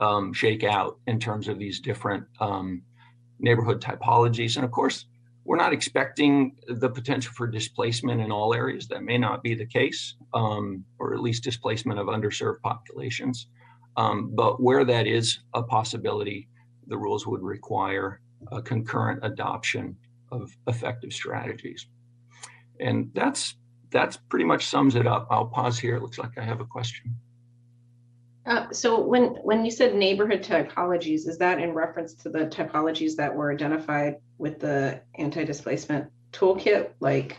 um, shake out in terms of these different um, neighborhood typologies. And of course, we're not expecting the potential for displacement in all areas. That may not be the case, um, or at least displacement of underserved populations. Um, but where that is a possibility, the rules would require a concurrent adoption of effective strategies. And that's that's pretty much sums it up. I'll pause here. It looks like I have a question. Uh, so when when you said neighborhood typologies, is that in reference to the typologies that were identified with the anti-displacement toolkit, like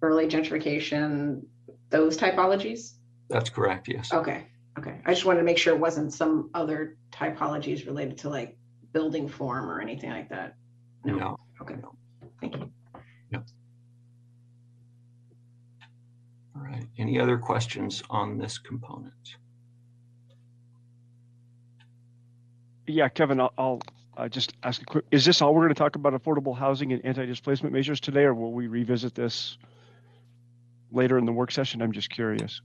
early gentrification, those typologies? That's correct. Yes. Okay. Okay. I just wanted to make sure it wasn't some other typologies related to like building form or anything like that. No. no. Okay. No. Thank you. Yep. All right. Any other questions on this component? Yeah, Kevin, I'll, I'll uh, just ask a quick, is this all we're going to talk about affordable housing and anti-displacement measures today, or will we revisit this later in the work session? I'm just curious.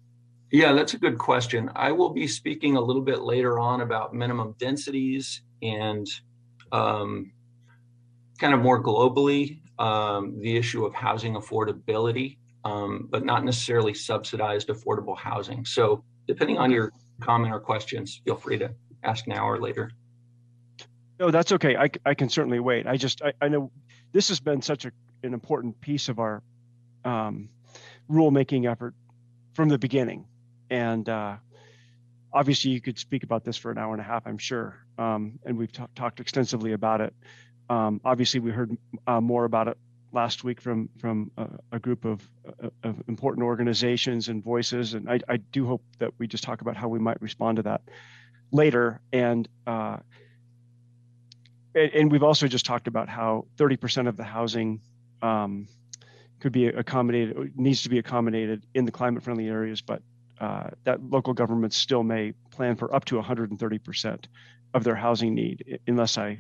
Yeah, that's a good question. I will be speaking a little bit later on about minimum densities and um, kind of more globally um, the issue of housing affordability, um, but not necessarily subsidized affordable housing. So depending on your comment or questions, feel free to ask now or later. No, that's okay. I, I can certainly wait. I just, I, I know this has been such a, an important piece of our um, rulemaking effort from the beginning. And uh, obviously you could speak about this for an hour and a half, I'm sure. Um, and we've t- talked extensively about it. Um, obviously we heard uh, more about it last week from from a, a group of, uh, of, important organizations and voices. And I, I, do hope that we just talk about how we might respond to that later. And uh, and we've also just talked about how 30% of the housing um, could be accommodated, needs to be accommodated in the climate friendly areas, but uh, that local governments still may plan for up to 130% of their housing need, unless I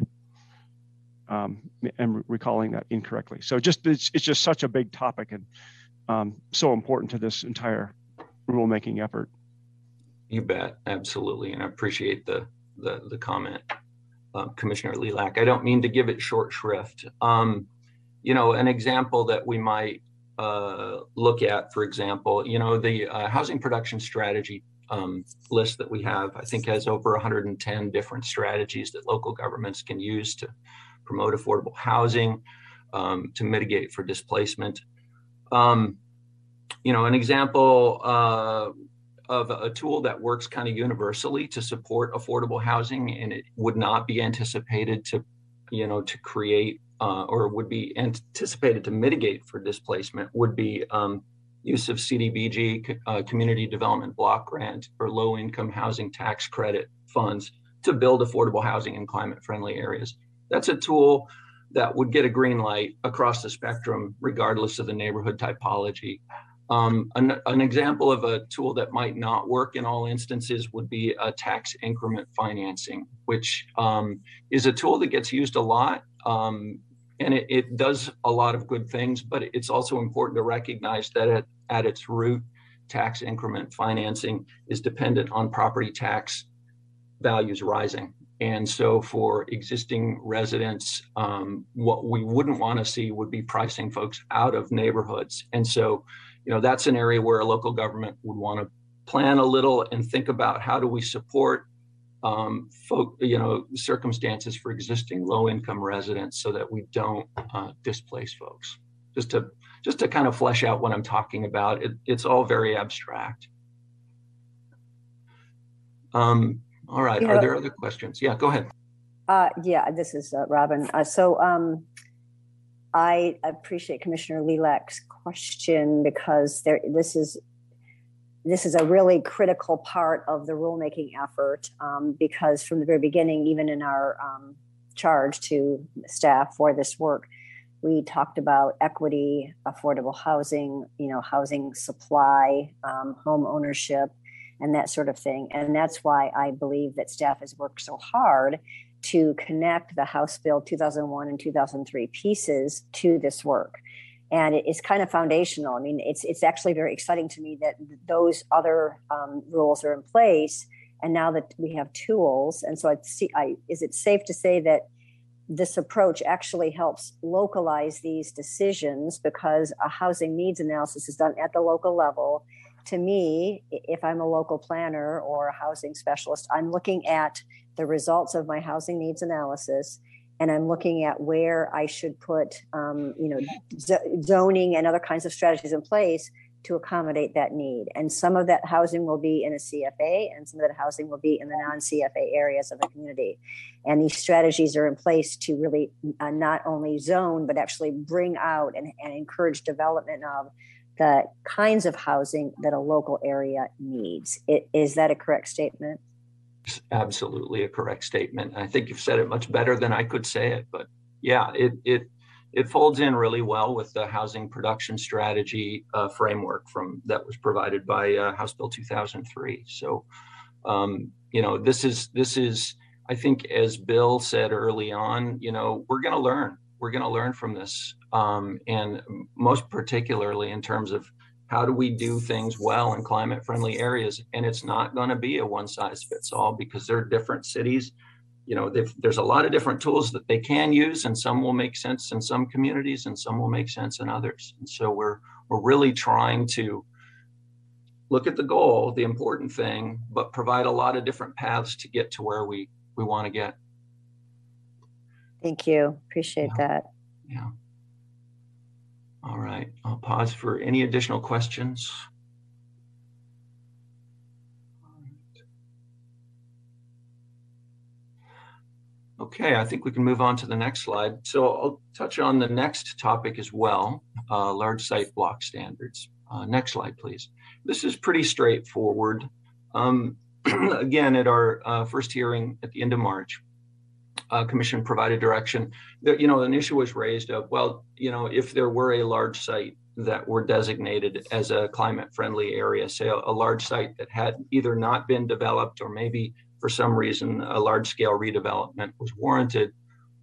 um, am recalling that incorrectly. So just it's, it's just such a big topic and um, so important to this entire rulemaking effort. You bet, absolutely, and I appreciate the the, the comment uh, Commissioner Lelack. I don't mean to give it short shrift. Um, you know, an example that we might uh, look at, for example, you know, the uh, housing production strategy um, list that we have, I think has over 110 different strategies that local governments can use to promote affordable housing, um, to mitigate for displacement. Um, you know, an example uh, of a tool that works kind of universally to support affordable housing and it would not be anticipated to you know to create uh, or would be anticipated to mitigate for displacement would be um, use of CDBG uh, community development block grant or low income housing tax credit funds to build affordable housing in climate friendly areas. That's a tool that would get a green light across the spectrum regardless of the neighborhood typology um, an, an, example of a tool that might not work in all instances would be a tax increment financing, which um, is a tool that gets used a lot. Um, and it, it, does a lot of good things, but it's also important to recognize that at, at its root, tax increment financing is dependent on property tax values rising. And so, for existing residents, um, what we wouldn't want to see would be pricing folks out of neighborhoods. And so, you know, that's an area where a local government would want to plan a little and think about how do we support um, folk, you know, circumstances for existing low-income residents so that we don't uh, displace folks. Just to just to kind of flesh out what I'm talking about, it, it's all very abstract. Um, all right, are there other questions? Yeah, go ahead. Uh, yeah, this is uh, Robin. Uh, so um, I appreciate Commissioner Lelack's question because there, this is this is a really critical part of the rulemaking effort um, because from the very beginning, even in our um, charge to staff for this work, we talked about equity, affordable housing, you know, housing supply, um, home ownership, and that sort of thing. And that's why I believe that staff has worked so hard to connect the House Bill 2001 and 2003 pieces to this work. And it's kind of foundational. I mean, it's it's actually very exciting to me that those other um, rules are in place, and now that we have tools, and so I see. I is it safe to say that this approach actually helps localize these decisions because a housing needs analysis is done at the local level. To me, if I'm a local planner or a housing specialist, I'm looking at the results of my housing needs analysis and I'm looking at where I should put, um, you know, z- zoning and other kinds of strategies in place to accommodate that need. And some of that housing will be in a CFA, and some of that housing will be in the non-CFA areas of the community. And these strategies are in place to really uh, not only zone, but actually bring out and, and encourage development of the kinds of housing that a local area needs. It, is that a correct statement? Absolutely a correct statement. I think you've said it much better than I could say it, but yeah, it it it folds in really well with the housing production strategy uh, framework from that was provided by uh, House Bill 2003. So, um, you know, this is this is I think as Bill said early on, you know, we're going to learn. We're going to learn from this, um, and most particularly in terms of how do we do things well in climate friendly areas? And it's not going to be a one size fits all because there are different cities. You know there's a lot of different tools that they can use and some will make sense in some communities and some will make sense in others. And so we're we're really trying to look at the goal the important thing but provide a lot of different paths to get to where we we want to get. Thank you. Appreciate yeah. that. Yeah all right, I'll pause for any additional questions. Okay, I think we can move on to the next slide. So I'll touch on the next topic as well, uh, large site block standards. Uh, next slide, please. This is pretty straightforward. Um, again, at our uh, first hearing at the end of March, uh, commission provided direction. That you know an issue was raised of well you know if there were a large site that were designated as a climate friendly area say a, a large site that had either not been developed or maybe for some reason a large scale redevelopment was warranted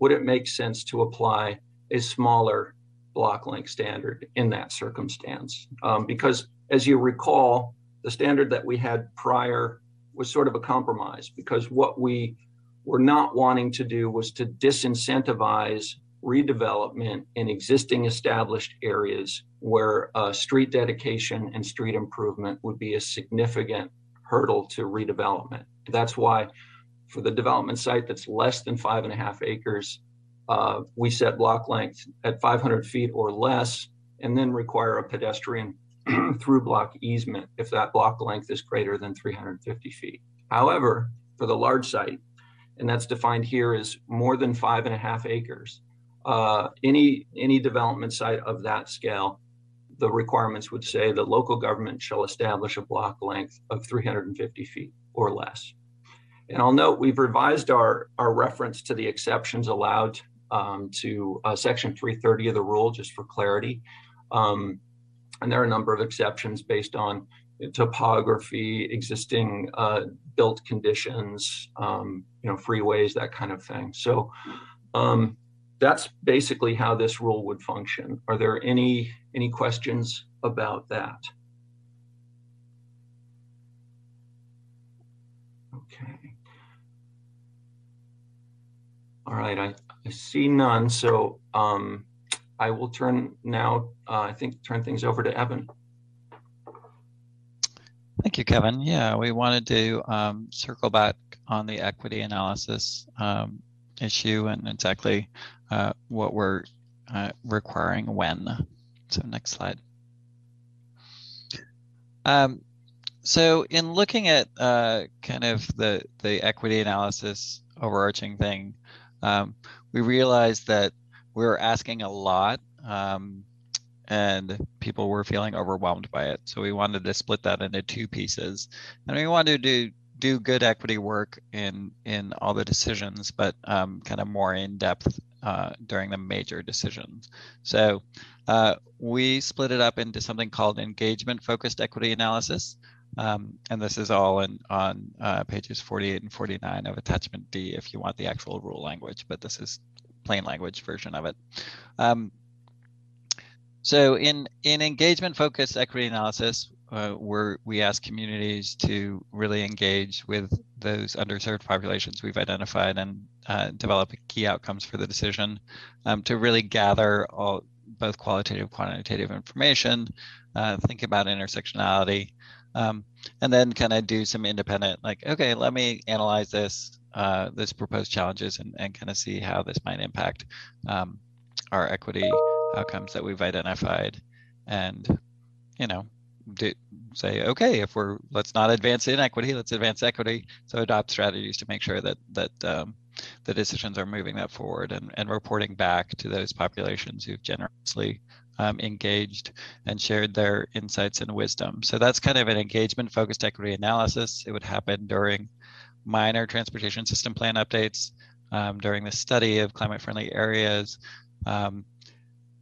would it make sense to apply a smaller block length standard in that circumstance? Um, because as you recall the standard that we had prior was sort of a compromise because what we were not wanting to do was to disincentivize redevelopment in existing established areas where uh, street dedication and street improvement would be a significant hurdle to redevelopment. That's why for the development site that's less than five and a half acres, uh, we set block length at 500 feet or less and then require a pedestrian through block easement if that block length is greater than 350 feet. However, for the large site, and that's defined here as more than five and a half acres. Uh, any any development site of that scale, the requirements would say the local government shall establish a block length of 350 feet or less. And I'll note we've revised our, our reference to the exceptions allowed um, to uh, section 330 of the rule just for clarity. Um, and there are a number of exceptions based on topography, existing uh, built conditions, um, you know, freeways, that kind of thing. So um, that's basically how this rule would function. Are there any any questions about that? Okay. All right, I, I see none. So um, I will turn now, uh, I think, turn things over to Evan. Thank you, Kevin. Yeah, we wanted to um, circle back on the equity analysis um, issue and exactly uh, what we're uh, requiring when. So next slide. Um, so in looking at uh, kind of the, the equity analysis overarching thing, um, we realized that we were asking a lot um, and people were feeling overwhelmed by it. So we wanted to split that into two pieces, and we wanted to do, do good equity work in in all the decisions, but um, kind of more in depth uh, during the major decisions. So uh, we split it up into something called engagement focused equity analysis. Um, and this is all in, on uh, pages 48 and 49 of attachment D if you want the actual rule language, but this is plain language version of it. Um, so in, in engagement focused equity analysis, uh, where we ask communities to really engage with those underserved populations. We've identified and uh, develop key outcomes for the decision um, to really gather all both qualitative quantitative information uh, think about intersectionality um, and then kind of do some independent like okay let me analyze this uh, this proposed challenges and, and kind of see how this might impact um, our equity outcomes that we've identified and you know do, say, okay, if we're let's not advance inequity, let's advance equity. So adopt strategies to make sure that that um, the decisions are moving that forward and, and reporting back to those populations who've generously um, engaged and shared their insights and wisdom. So that's kind of an engagement focused equity analysis. It would happen during minor transportation system plan updates, um, during the study of climate friendly areas, um,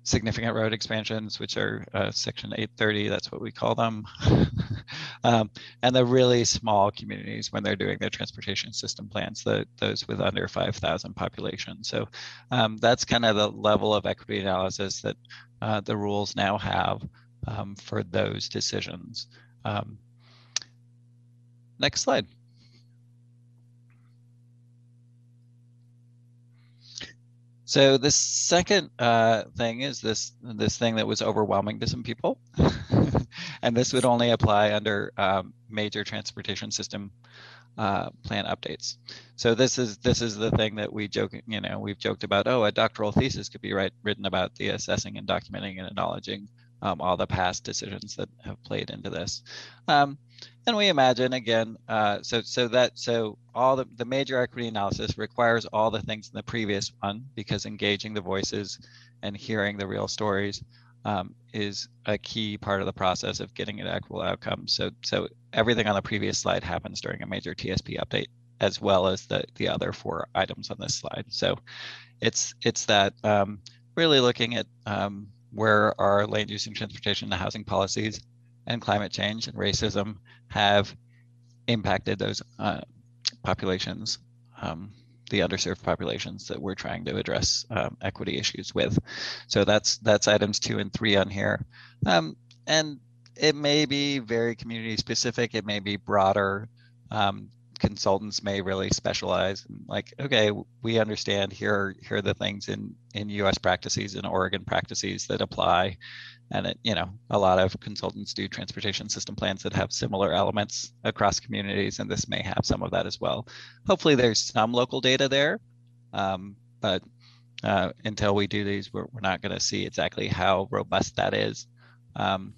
significant road expansions, which are uh, section 830, that's what we call them. um, and the really small communities when they're doing their transportation system plans, the, those with under 5,000 population. So um, that's kind of the level of equity analysis that uh, the rules now have um, for those decisions. Um, next slide. So the second uh, thing is this this thing that was overwhelming to some people, and this would only apply under um, major transportation system uh, plan updates. So this is this is the thing that we joke, you know, we've joked about. Oh, a doctoral thesis could be written about the assessing and documenting and acknowledging um, all the past decisions that have played into this. Um, and we imagine again, uh, so so that so all the, the major equity analysis requires all the things in the previous one because engaging the voices and hearing the real stories um, is a key part of the process of getting an equitable outcome. So so everything on the previous slide happens during a major TSP update as well as the the other four items on this slide. So it's it's that um, really looking at um, where our land use and transportation and housing policies and climate change and racism have impacted those uh, populations, um, the underserved populations that we're trying to address um, equity issues with. So that's that's items two and three on here, um, and it may be very community specific. It may be broader. Consultants may really specialize like okay we understand here here are the things in in us practices and oregon practices that apply. And it, you know a lot of consultants do transportation system plans that have similar elements across communities and this may have some of that as well. Hopefully there's some local data there um, but uh, until we do these we're, we're not going to see exactly how robust that is. Um,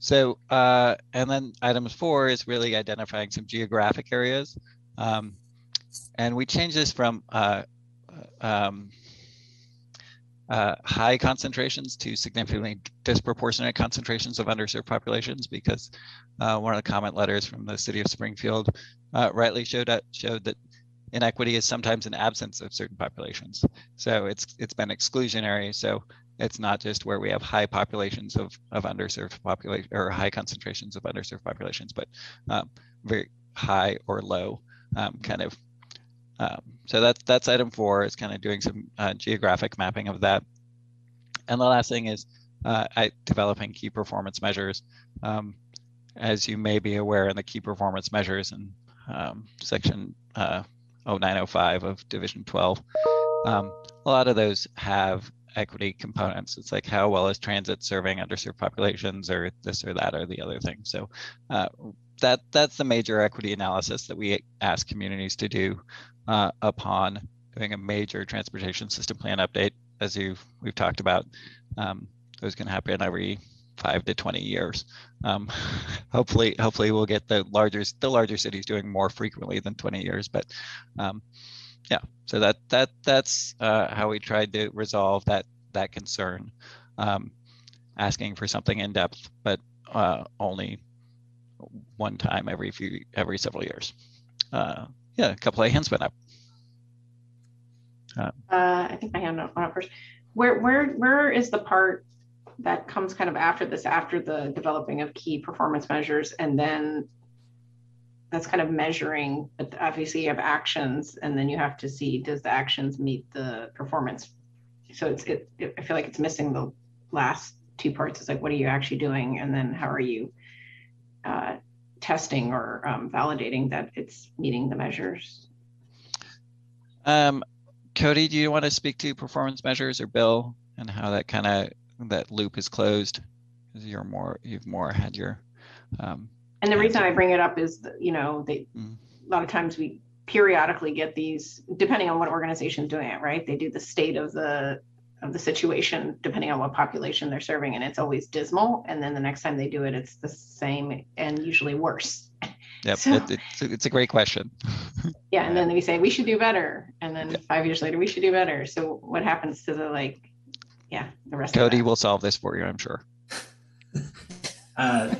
so uh, and then item four is really identifying some geographic areas um, and we change this from uh, um, uh, high concentrations to significantly disproportionate concentrations of underserved populations because uh, one of the comment letters from the city of Springfield uh, rightly showed, showed that inequity is sometimes an absence of certain populations. So it's it's been exclusionary. So it's not just where we have high populations of, of underserved population or high concentrations of underserved populations, but um, very high or low um, kind of um, so that's that's item four is kind of doing some uh, geographic mapping of that. And the last thing is uh, I, developing key performance measures. Um, as you may be aware in the key performance measures in um, section uh, 0905 of division 12, um, a lot of those have equity components. It's like how well is transit serving underserved populations or this or that or the other thing. So uh, that that's the major equity analysis that we ask communities to do uh, upon doing a major transportation system plan update, as you we've talked about. Um, those can happen every five to 20 years. Um, hopefully, hopefully we'll get the larger the larger cities doing more frequently than 20 years. But um, yeah, so that that that's uh, how we tried to resolve that that concern, um, asking for something in depth, but uh, only one time every few every several years. Uh, yeah, a couple of hands went up. Uh, I think I hand went up first. Where where where is the part that comes kind of after this, after the developing of key performance measures, and then that's kind of measuring. But obviously, you have actions, and then you have to see does the actions meet the performance. So it's it, it I feel like it's missing the last two parts. It's like what are you actually doing, and then how are you uh, testing or um, validating that it's meeting the measures. Um, Cody, do you want to speak to performance measures or Bill and how that kind of that loop is closed? Because you're more, you've more had your. Um, and the reason I bring it up is, that, you know, they, mm. a lot of times we periodically get these, depending on what organization is doing it, right? They do the state of the of the situation depending on what population they're serving and it's always dismal. And then the next time they do it it's the same and usually worse. Yep so, it, it's, it's a great question. Yeah and then we say we should do better. And then yep. five years later we should do better. So what happens to the like yeah the rest cody will solve this for you i'm sure. Uh,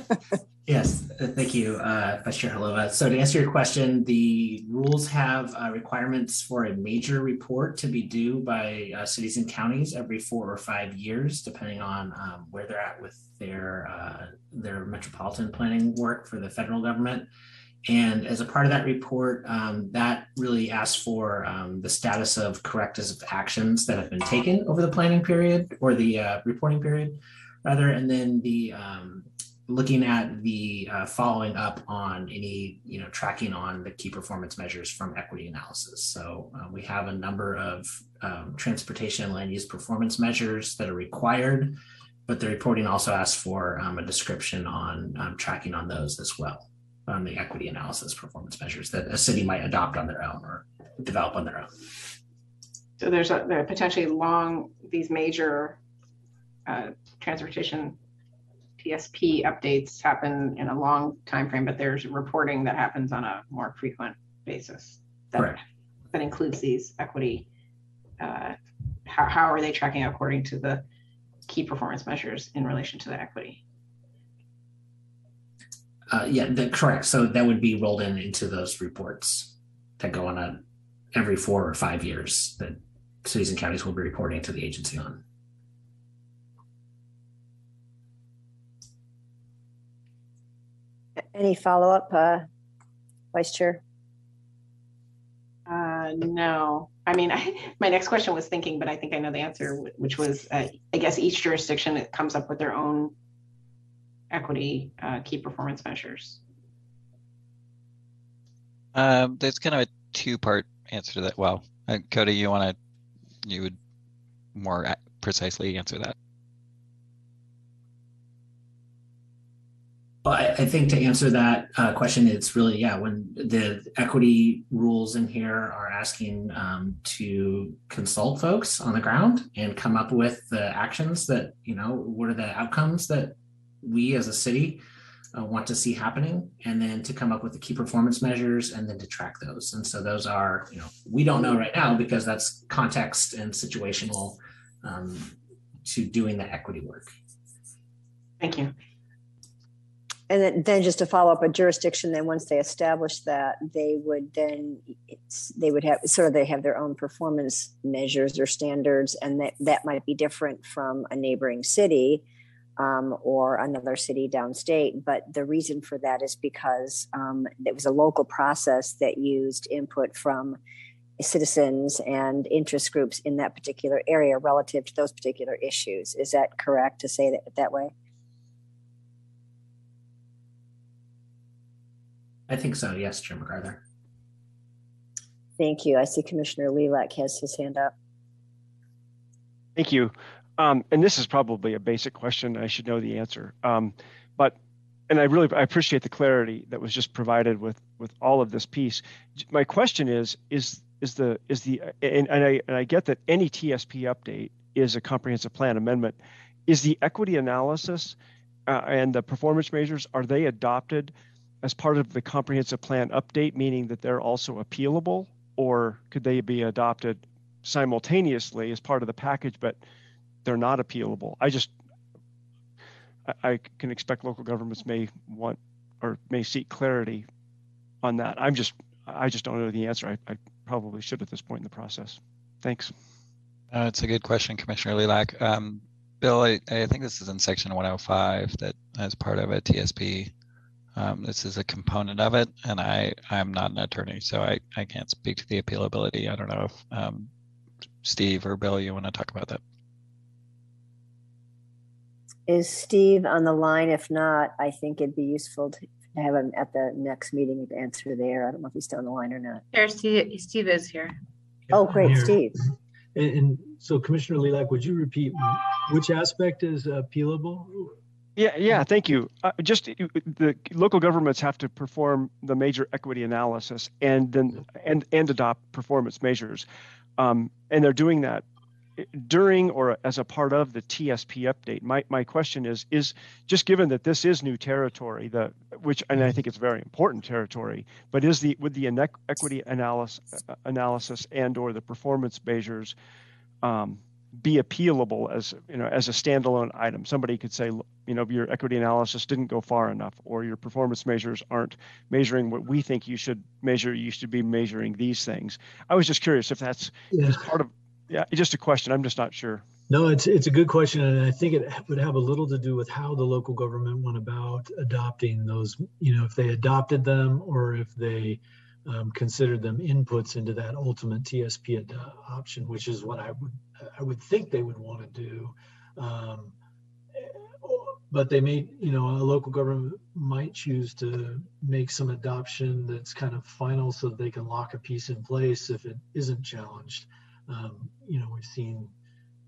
Yes, uh, thank you, uh, Vice Chair Hallová. So to answer your question, the rules have uh, requirements for a major report to be due by uh, cities and counties every four or five years, depending on um, where they're at with their uh, their metropolitan planning work for the federal government. And as a part of that report, um, that really asks for um, the status of corrective actions that have been taken over the planning period or the uh, reporting period, rather, and then the um, looking at the uh, following up on any you know tracking on the key performance measures from equity analysis. So uh, we have a number of um, transportation and land use performance measures that are required but the reporting also asks for um, a description on um, tracking on those as well on the equity analysis performance measures that a city might adopt on their own or develop on their own. So there's a there potentially long these major uh, transportation TSP updates happen in a long time frame, but there's reporting that happens on a more frequent basis that, that includes these equity. Uh, how, how are they tracking according to the key performance measures in relation to the equity? Uh, yeah, the, correct. So that would be rolled in into those reports that go on a every four or five years that cities and counties will be reporting to the agency on. Any follow-up, uh, Vice Chair? Uh, no, I mean, I, my next question was thinking, but I think I know the answer, which was, uh, I guess each jurisdiction it comes up with their own equity uh, key performance measures. Um, there's kind of a two-part answer to that. Well, uh, Cody, you want to, you would more precisely answer that. I, I, think to answer that uh, question, it's really, yeah, when the equity rules in here are asking um, to consult folks on the ground and come up with the actions that, you know, what are the outcomes that we as a city uh, want to see happening, and then to come up with the key performance measures and then to track those. And so those are, you know, we don't know right now because that's context and situational um, to doing the equity work. Thank you and then, then just to follow up a jurisdiction then once they establish that they would then they would have sort of they have their own performance measures or standards and that that might be different from a neighboring city um, or another city downstate. But the reason for that is because um, it was a local process that used input from citizens and interest groups in that particular area relative to those particular issues. Is that correct to say that that way I think so. Yes, Chair McArthur. Thank you. I see Commissioner Lelack has his hand up. Thank you. Um, and this is probably a basic question. I should know the answer. Um, but and I really I appreciate the clarity that was just provided with with all of this piece. My question is is is the is the and, and I and I get that any TSP update is a comprehensive plan amendment. Is the equity analysis uh, and the performance measures are they adopted as part of the comprehensive plan update, meaning that they're also appealable, or could they be adopted simultaneously as part of the package, but they're not appealable? I just, I, I can expect local governments may want or may seek clarity on that. I'm just, I just don't know the answer. I, I probably should at this point in the process. Thanks. Uh, it's a good question, Commissioner Lelack. Um, Bill, I, I, think this is in section 105 that as part of a TSP, um, this is a component of it, and I, I'm not an attorney, so I, I can't speak to the appealability. I don't know if um, Steve or Bill, you want to talk about that? Is Steve on the line? If not, I think it'd be useful to have him at the next meeting to answer there. I don't know if he's still on the line or not. There, Steve, Steve is here. Oh, great, Steve. And, and, so, Commissioner Lelack, would you repeat which aspect is appealable? Yeah, yeah, thank you. Uh, just the local governments have to perform the major equity analysis and then and and adopt performance measures, um, and they're doing that during or as a part of the TSP update. My my question is is just given that this is new territory, the which and I think it's very important territory, but is the would the equity analysis analysis and or the performance measures um, be appealable as you know as a standalone item? Somebody could say, you know, your equity analysis didn't go far enough, or your performance measures aren't measuring what we think you should measure. You should be measuring these things. I was just curious if that's yeah. part of yeah, just a question. I'm just not sure. No, it's it's a good question, and I think it would have a little to do with how the local government went about adopting those. You know, if they adopted them or if they um, considered them inputs into that ultimate TSP ad- option, which is what I would I would think they would want to do. Um, but they may, you know, a local government might choose to make some adoption that's kind of final so that they can lock a piece in place if it isn't challenged. Um, you know, we've seen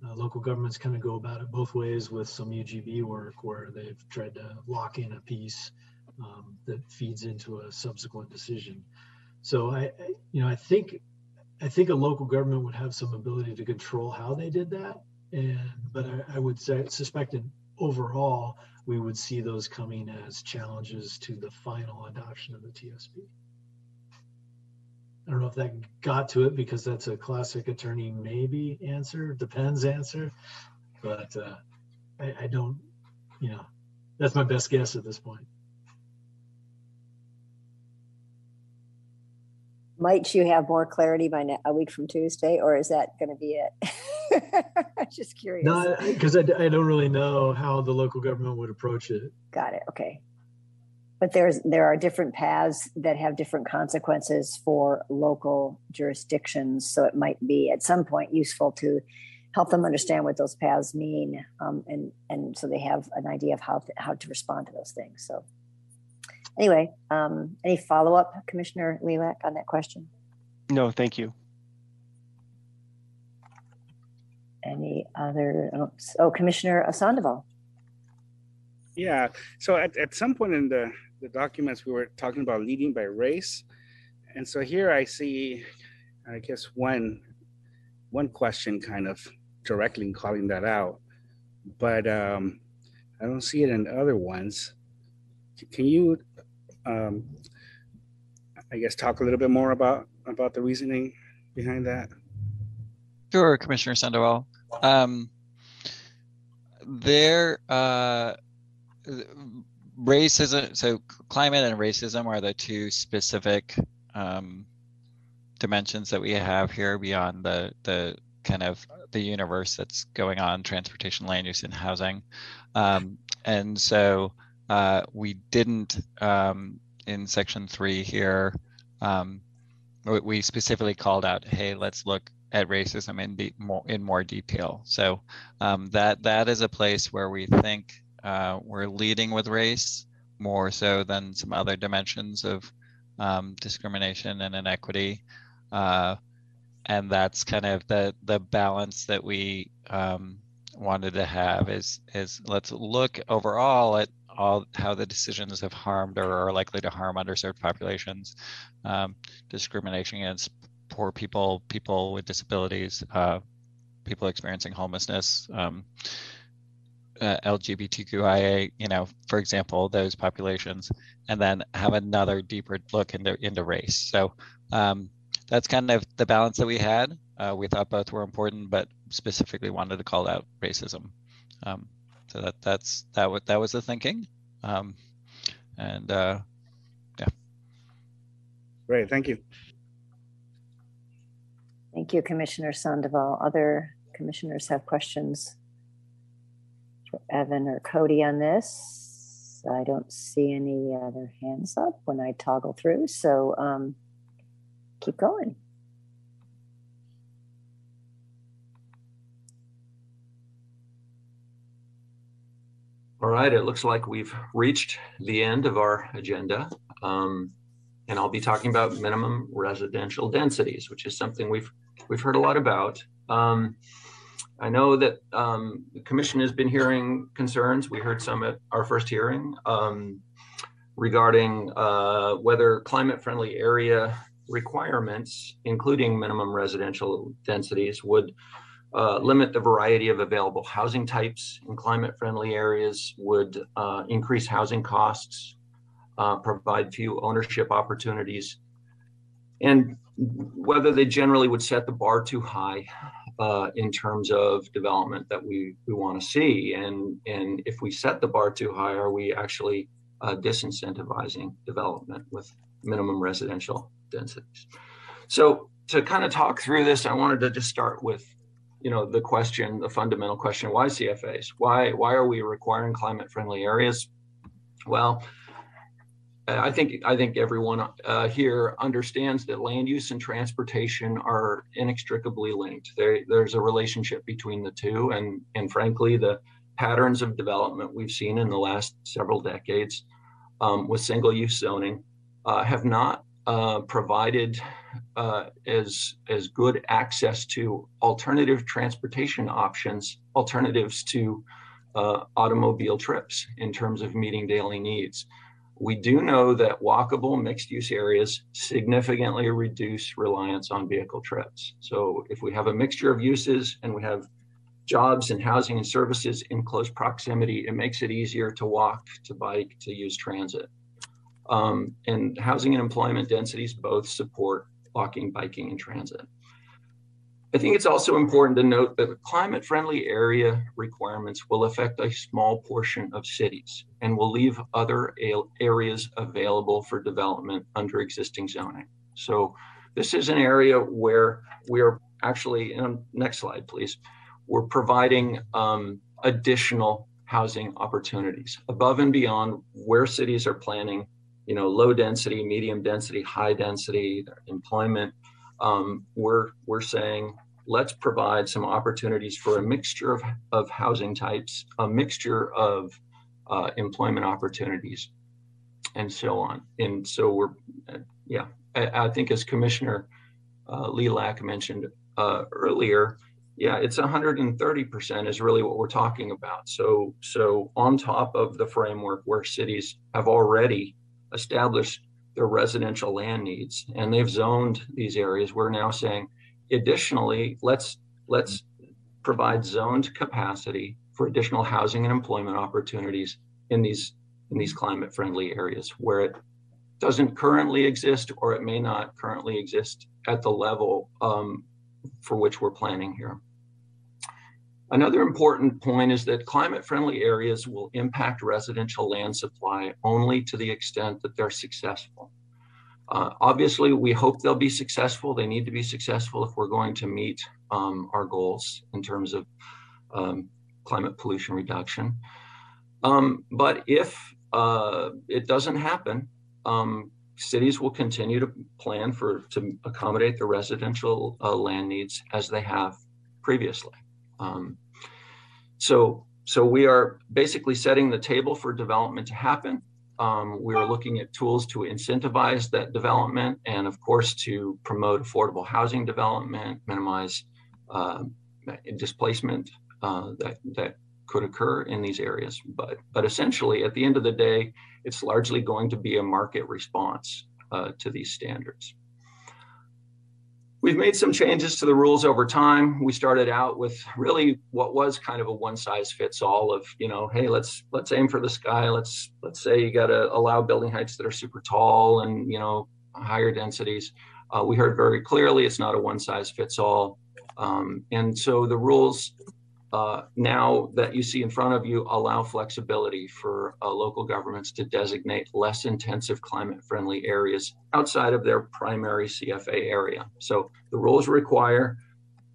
uh, local governments kind of go about it both ways with some UGB work where they've tried to lock in a piece um, that feeds into a subsequent decision. So I, you know, I think I think a local government would have some ability to control how they did that, and but I, I would say suspect that overall we would see those coming as challenges to the final adoption of the TSP. I don't know if that got to it because that's a classic attorney maybe answer, depends answer, but uh, I, I don't, you know, that's my best guess at this point. Might you have more clarity by a week from Tuesday, or is that going to be it? Just curious. No, because I, I don't really know how the local government would approach it. Got it. Okay but there's there are different paths that have different consequences for local jurisdictions so it might be at some point useful to help them understand what those paths mean um, and and so they have an idea of how to, how to respond to those things so anyway um, any follow-up commissioner Lelack on that question no thank you any other oh, oh commissioner sandoval yeah so at, at some point in the the documents we were talking about leading by race. And so here I see, I guess, one one question kind of directly calling that out, but um, I don't see it in other ones. Can you, um, I guess, talk a little bit more about about the reasoning behind that? Sure, Commissioner Sandoval. Um, there, uh, racism so climate and racism are the two specific um, dimensions that we have here beyond the the kind of the universe that's going on transportation land use and housing um, and so uh, we didn't um, in section three here um, we specifically called out hey let's look at racism in de- more in more detail so um, that that is a place where we think uh, we're leading with race more so than some other dimensions of um, discrimination and inequity. Uh, and that's kind of the the balance that we um, wanted to have is is let's look overall at all how the decisions have harmed or are likely to harm underserved populations, um, discrimination against poor people, people with disabilities, uh, people experiencing homelessness, um, uh, LGBTQIA, you know, for example, those populations, and then have another deeper look into into race. So um, that's kind of the balance that we had. Uh, we thought both were important, but specifically wanted to call out racism. Um, so that that's that was that was the thinking, um, and uh, yeah. Great, thank you. Thank you, Commissioner Sandoval. Other commissioners have questions for Evan or Cody on this? I don't see any other hands up when I toggle through, so um, keep going. All right, it looks like we've reached the end of our agenda. Um, and I'll be talking about minimum residential densities, which is something we've we've heard a lot about. Um, I know that um, the commission has been hearing concerns. We heard some at our first hearing um, regarding uh, whether climate-friendly area requirements, including minimum residential densities, would uh, limit the variety of available housing types in climate-friendly areas, would uh, increase housing costs, uh, provide few ownership opportunities, and whether they generally would set the bar too high uh, in terms of development that we, we want to see. And, and if we set the bar too high, are we actually uh, disincentivizing development with minimum residential densities? So to kind of talk through this, I wanted to just start with, you know, the question, the fundamental question, why CFAs? Why, why are we requiring climate friendly areas? Well, I think I think everyone uh, here understands that land use and transportation are inextricably linked. There, there's a relationship between the two, and and frankly, the patterns of development we've seen in the last several decades um, with single-use zoning uh, have not uh, provided uh, as as good access to alternative transportation options, alternatives to uh, automobile trips in terms of meeting daily needs. We do know that walkable mixed use areas significantly reduce reliance on vehicle trips. So if we have a mixture of uses and we have jobs and housing and services in close proximity, it makes it easier to walk, to bike, to use transit. Um, and housing and employment densities both support walking, biking, and transit. I think it's also important to note that climate friendly area requirements will affect a small portion of cities and will leave other areas available for development under existing zoning. So this is an area where we are actually, next slide, please, we're providing um, additional housing opportunities above and beyond where cities are planning, you know, low density, medium density, high density, employment. Um, we're, we're saying let's provide some opportunities for a mixture of, of housing types, a mixture of uh, employment opportunities, and so on. And so we're, uh, yeah, I, I, think as Commissioner uh, Lack mentioned uh, earlier, yeah, it's 130% is really what we're talking about. So, so on top of the framework where cities have already established their residential land needs and they've zoned these areas, we're now saying, Additionally, let's let's provide zoned capacity for additional housing and employment opportunities in these in these climate friendly areas where it doesn't currently exist or it may not currently exist at the level um, for which we're planning here. Another important point is that climate friendly areas will impact residential land supply only to the extent that they're successful. Uh, obviously, we hope they'll be successful. They need to be successful if we're going to meet um, our goals in terms of um, climate pollution reduction. Um, but if uh, it doesn't happen, um, cities will continue to plan for to accommodate the residential uh, land needs as they have previously. Um, so, so we are basically setting the table for development to happen. Um, we are looking at tools to incentivize that development and, of course, to promote affordable housing development, minimize uh, displacement uh, that, that could occur in these areas. But, but essentially, at the end of the day, it's largely going to be a market response uh, to these standards. We've made some changes to the rules over time. We started out with really what was kind of a one size fits all of, you know, hey, let's let's aim for the sky. Let's let's say you got to allow building heights that are super tall and, you know, higher densities. Uh, we heard very clearly it's not a one size fits all. Um, and so the rules uh, now that you see in front of you allow flexibility for uh, local governments to designate less intensive climate friendly areas outside of their primary CFA area. So the rules require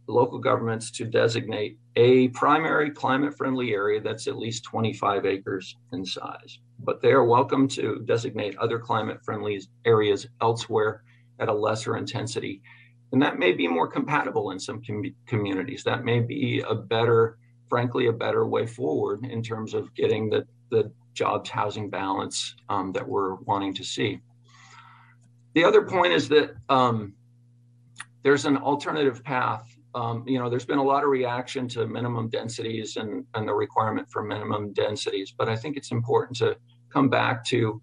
local governments to designate a primary climate friendly area that's at least 25 acres in size. But they are welcome to designate other climate friendly areas elsewhere at a lesser intensity and that may be more compatible in some com- communities. That may be a better, frankly, a better way forward in terms of getting the, the jobs housing balance um, that we're wanting to see. The other point is that um, there's an alternative path. Um, you know, there's been a lot of reaction to minimum densities and, and the requirement for minimum densities, but I think it's important to come back to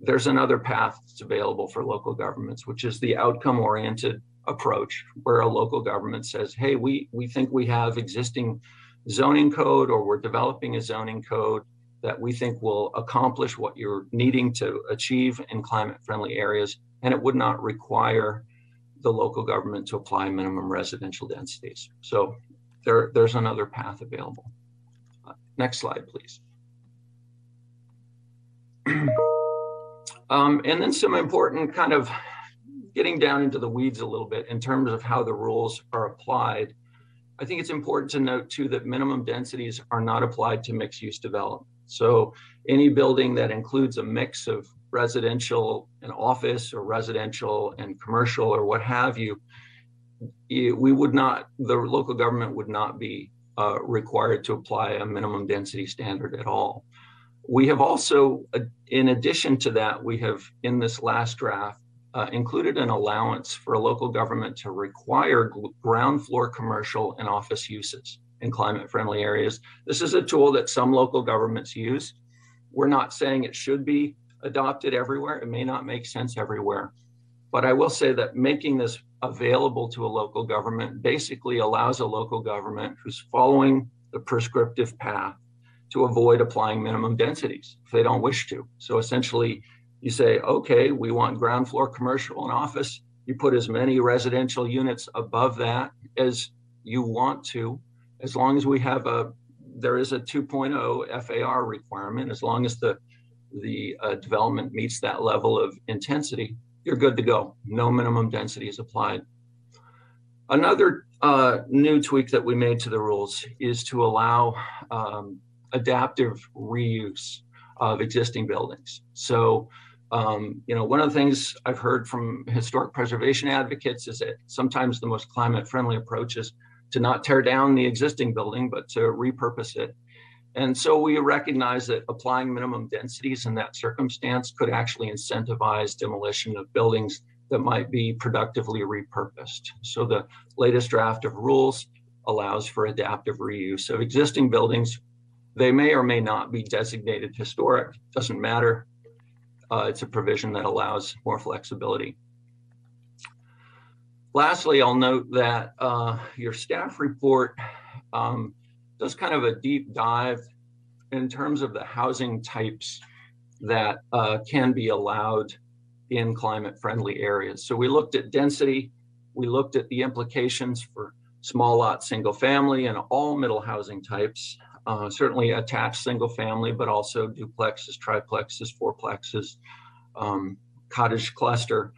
there's another path that's available for local governments, which is the outcome oriented approach where a local government says, hey, we, we think we have existing zoning code or we're developing a zoning code that we think will accomplish what you're needing to achieve in climate friendly areas. And it would not require the local government to apply minimum residential densities. So there, there's another path available. Uh, next slide, please. um, and then some important kind of getting down into the weeds a little bit in terms of how the rules are applied, I think it's important to note too that minimum densities are not applied to mixed use development. So any building that includes a mix of residential and office or residential and commercial or what have you, we would not, the local government would not be uh, required to apply a minimum density standard at all. We have also, uh, in addition to that, we have in this last draft uh, included an allowance for a local government to require ground floor commercial and office uses in climate friendly areas. This is a tool that some local governments use. We're not saying it should be adopted everywhere. It may not make sense everywhere. But I will say that making this available to a local government basically allows a local government who's following the prescriptive path to avoid applying minimum densities if they don't wish to. So essentially, you say, okay, we want ground floor commercial and office. You put as many residential units above that as you want to, as long as we have a, there is a 2.0 FAR requirement, as long as the, the uh, development meets that level of intensity, you're good to go. No minimum density is applied. Another uh, new tweak that we made to the rules is to allow um, adaptive reuse of existing buildings. So um, you know, one of the things I've heard from historic preservation advocates is that sometimes the most climate friendly approach is to not tear down the existing building, but to repurpose it. And so we recognize that applying minimum densities in that circumstance could actually incentivize demolition of buildings that might be productively repurposed. So the latest draft of rules allows for adaptive reuse of existing buildings. They may or may not be designated historic, doesn't matter uh, it's a provision that allows more flexibility. Lastly, I'll note that uh, your staff report um, does kind of a deep dive in terms of the housing types that uh, can be allowed in climate friendly areas. So we looked at density, we looked at the implications for small lot single family and all middle housing types uh, certainly attached single family, but also duplexes, triplexes, fourplexes, um, cottage cluster.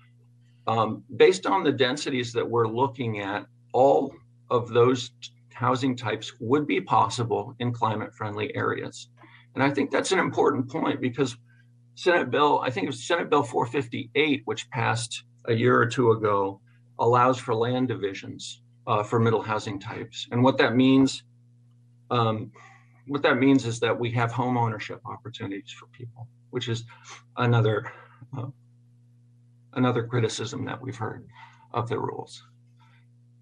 Um, based on the densities that we're looking at, all of those housing types would be possible in climate friendly areas. And I think that's an important point because Senate Bill, I think it was Senate Bill 458, which passed a year or two ago, allows for land divisions uh, for middle housing types. And what that means, um, what that means is that we have home ownership opportunities for people, which is another uh, another criticism that we've heard of the rules.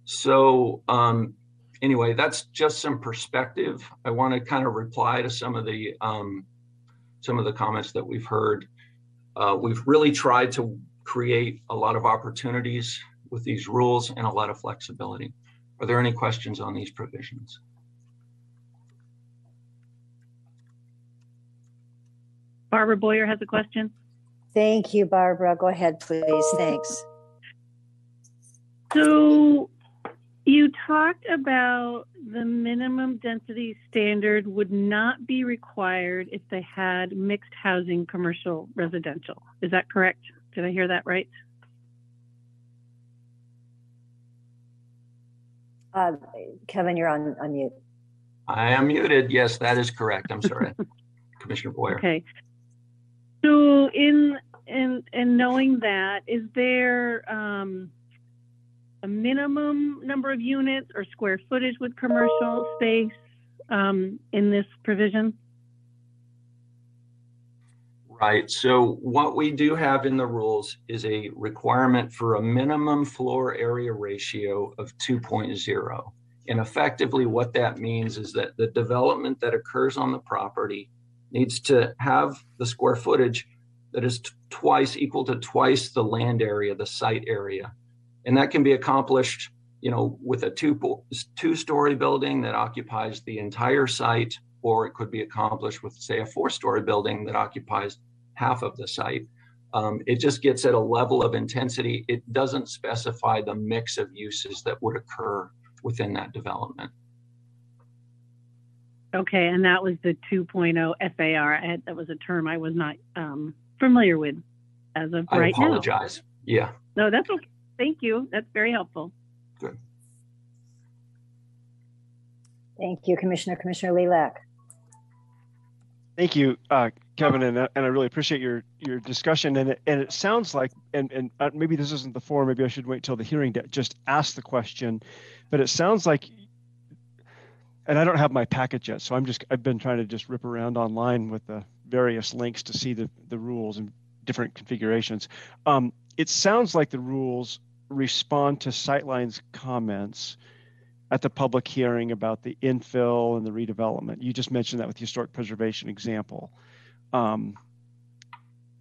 So um, anyway, that's just some perspective. I want to kind of reply to some of the um, some of the comments that we've heard. Uh, we've really tried to create a lot of opportunities with these rules and a lot of flexibility. Are there any questions on these provisions? Barbara Boyer has a question. Thank you, Barbara. Go ahead, please. Thanks. So You talked about the minimum density standard would not be required if they had mixed housing, commercial, residential. Is that correct? Did I hear that right? Uh, Kevin, you're on, on mute. I am muted. Yes, that is correct. I'm sorry, Commissioner Boyer. Okay. So in in in knowing that, is there um, a minimum number of units or square footage with commercial space um, in this provision? Right. So what we do have in the rules is a requirement for a minimum floor area ratio of 2.0. And effectively what that means is that the development that occurs on the property needs to have the square footage that is twice equal to twice the land area, the site area. And that can be accomplished you know with a two two story building that occupies the entire site or it could be accomplished with say a four story building that occupies half of the site. Um, it just gets at a level of intensity. It doesn't specify the mix of uses that would occur within that development okay and that was the 2.0 far had, that was a term i was not um, familiar with as of right now i apologize yeah no that's okay Thank you. That's very helpful. Good. Thank you, Commissioner. Commissioner Lelack. Thank you, uh, Kevin, and, and I really appreciate your your discussion. And it, and it sounds like, and and uh, maybe this isn't the forum. Maybe I should wait till the hearing to just ask the question. But it sounds like, and I don't have my packet yet, so I'm just I've been trying to just rip around online with the various links to see the the rules and different configurations. Um, it sounds like the rules respond to Sightline's comments at the public hearing about the infill and the redevelopment. You just mentioned that with the historic preservation example. Um,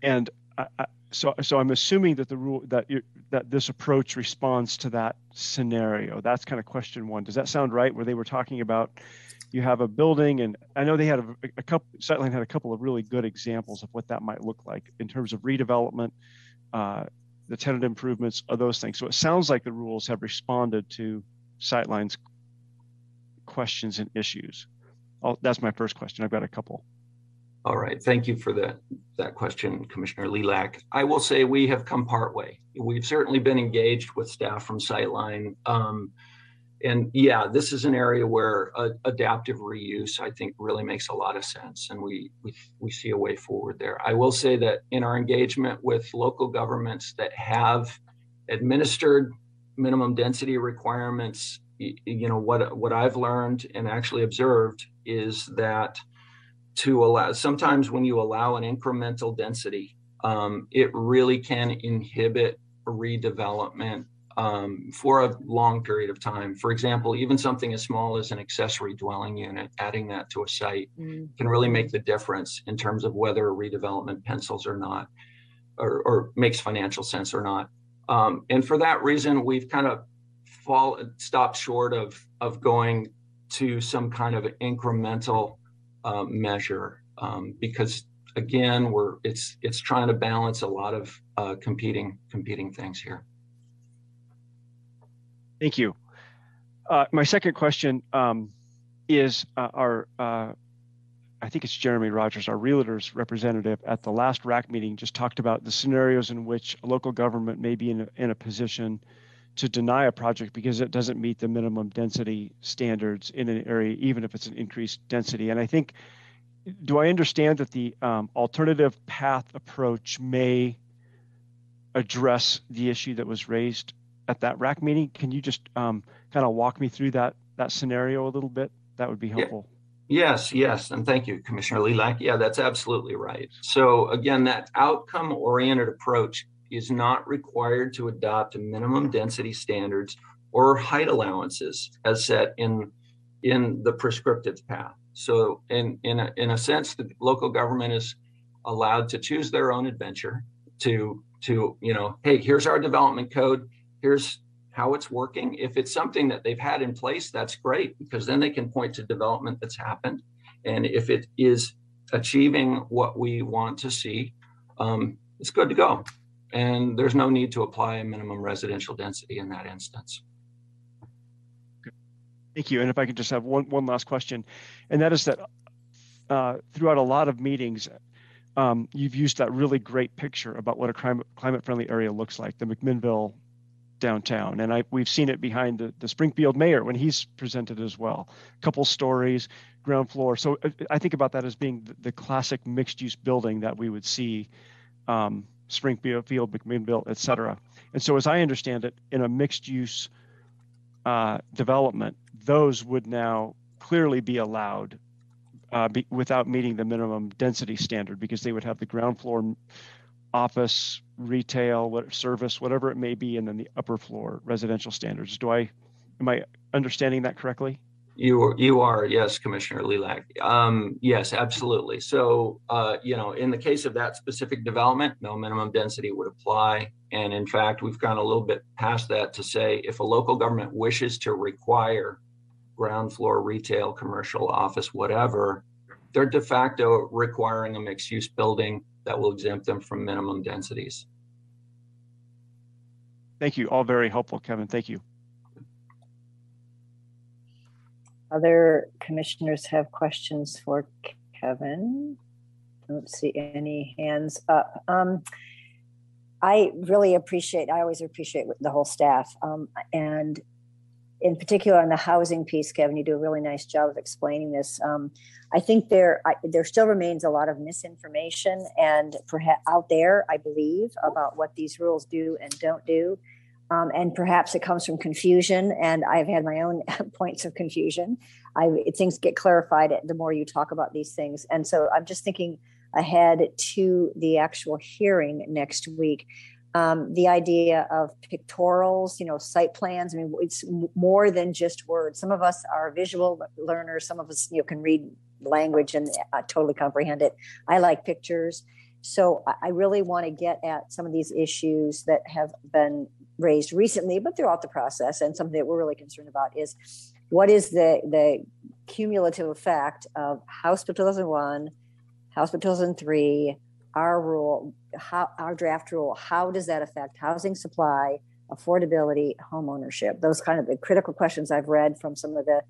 and I, I, so, so I'm assuming that the rule that you, that this approach responds to that scenario. That's kind of question one. Does that sound right? Where they were talking about you have a building, and I know they had a, a couple. Sightline had a couple of really good examples of what that might look like in terms of redevelopment, uh, the tenant improvements, of those things. So it sounds like the rules have responded to Sightline's questions and issues. I'll, that's my first question. I've got a couple. All right, thank you for that that question, Commissioner Lelack. I will say we have come part way. We've certainly been engaged with staff from Sightline. Um, and yeah, this is an area where uh, adaptive reuse, I think, really makes a lot of sense, and we, we we see a way forward there. I will say that in our engagement with local governments that have administered minimum density requirements, you know what what I've learned and actually observed is that to allow sometimes when you allow an incremental density, um, it really can inhibit redevelopment um, for a long period of time. For example, even something as small as an accessory dwelling unit, adding that to a site mm. can really make the difference in terms of whether redevelopment pencils or not, or, or makes financial sense or not. Um, and for that reason, we've kind of fall stopped short of of going to some kind of incremental uh, measure um, because again, we're it's it's trying to balance a lot of uh, competing competing things here. Thank you. Uh, my second question um, is uh, our, uh, I think it's Jeremy Rogers, our realtors representative at the last RAC meeting just talked about the scenarios in which a local government may be in a, in a position to deny a project because it doesn't meet the minimum density standards in an area, even if it's an increased density. And I think, do I understand that the um, alternative path approach may address the issue that was raised at that RAC meeting. Can you just um, kind of walk me through that that scenario a little bit? That would be helpful. Yeah. Yes, yes, and thank you, Commissioner Lelack. Yeah, that's absolutely right. So again, that outcome-oriented approach is not required to adopt minimum density standards or height allowances as set in in the prescriptive path. So in in a, in a sense, the local government is allowed to choose their own adventure to to you know, hey, here's our development code here's how it's working. If it's something that they've had in place, that's great because then they can point to development that's happened. And if it is achieving what we want to see, um, it's good to go. And there's no need to apply a minimum residential density in that instance. Thank you. And if I could just have one, one last question, and that is that uh, throughout a lot of meetings, um, you've used that really great picture about what a climate, climate friendly area looks like, the McMinnville downtown. And I, we've seen it behind the, the Springfield mayor when he's presented as well. A couple stories, ground floor. So uh, I think about that as being the, the classic mixed use building that we would see um, Springfield, McMinnville, et cetera. And so as I understand it, in a mixed use uh, development, those would now clearly be allowed uh, be, without meeting the minimum density standard because they would have the ground floor office, retail, what, service, whatever it may be, and then the upper floor residential standards. Do I, am I understanding that correctly? You are, you are, yes, Commissioner Lelack. Um, yes, absolutely. So, uh, you know, in the case of that specific development, no minimum density would apply. And in fact, we've gone a little bit past that to say if a local government wishes to require ground floor retail, commercial, office, whatever, they're de facto requiring a mixed use building that will exempt them from minimum densities. Thank you. All very helpful, Kevin. Thank you. Other commissioners have questions for Kevin? Don't see any hands up. Um, I really appreciate, I always appreciate the whole staff. Um, and in particular on the housing piece, Kevin, you do a really nice job of explaining this. Um, I think there I, there still remains a lot of misinformation and perhaps out there, I believe, about what these rules do and don't do. Um, and perhaps it comes from confusion. And I've had my own points of confusion. I things get clarified the more you talk about these things. And so I'm just thinking ahead to the actual hearing next week um, the idea of pictorials, you know, site plans. I mean, it's more than just words. Some of us are visual learners. Some of us, you know, can read language and uh, totally comprehend it. I like pictures. So I really want to get at some of these issues that have been raised recently, but throughout the process. And something that we're really concerned about is what is the the cumulative effect of House Bill 2001, House Bill 2003, our rule, how, our draft rule, how does that affect housing supply, affordability, home ownership? Those kind of the critical questions I've read from some of the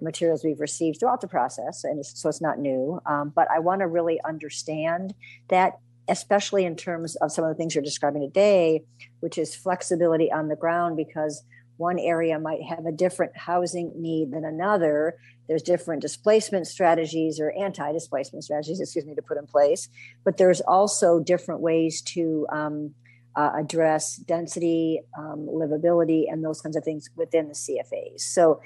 materials we've received throughout the process, and so it's not new. Um, but I want to really understand that, especially in terms of some of the things you're describing today, which is flexibility on the ground, because one area might have a different housing need than another. There's different displacement strategies or anti displacement strategies, excuse me, to put in place. But there's also different ways to um, uh, address density, um, livability, and those kinds of things within the CFAs. So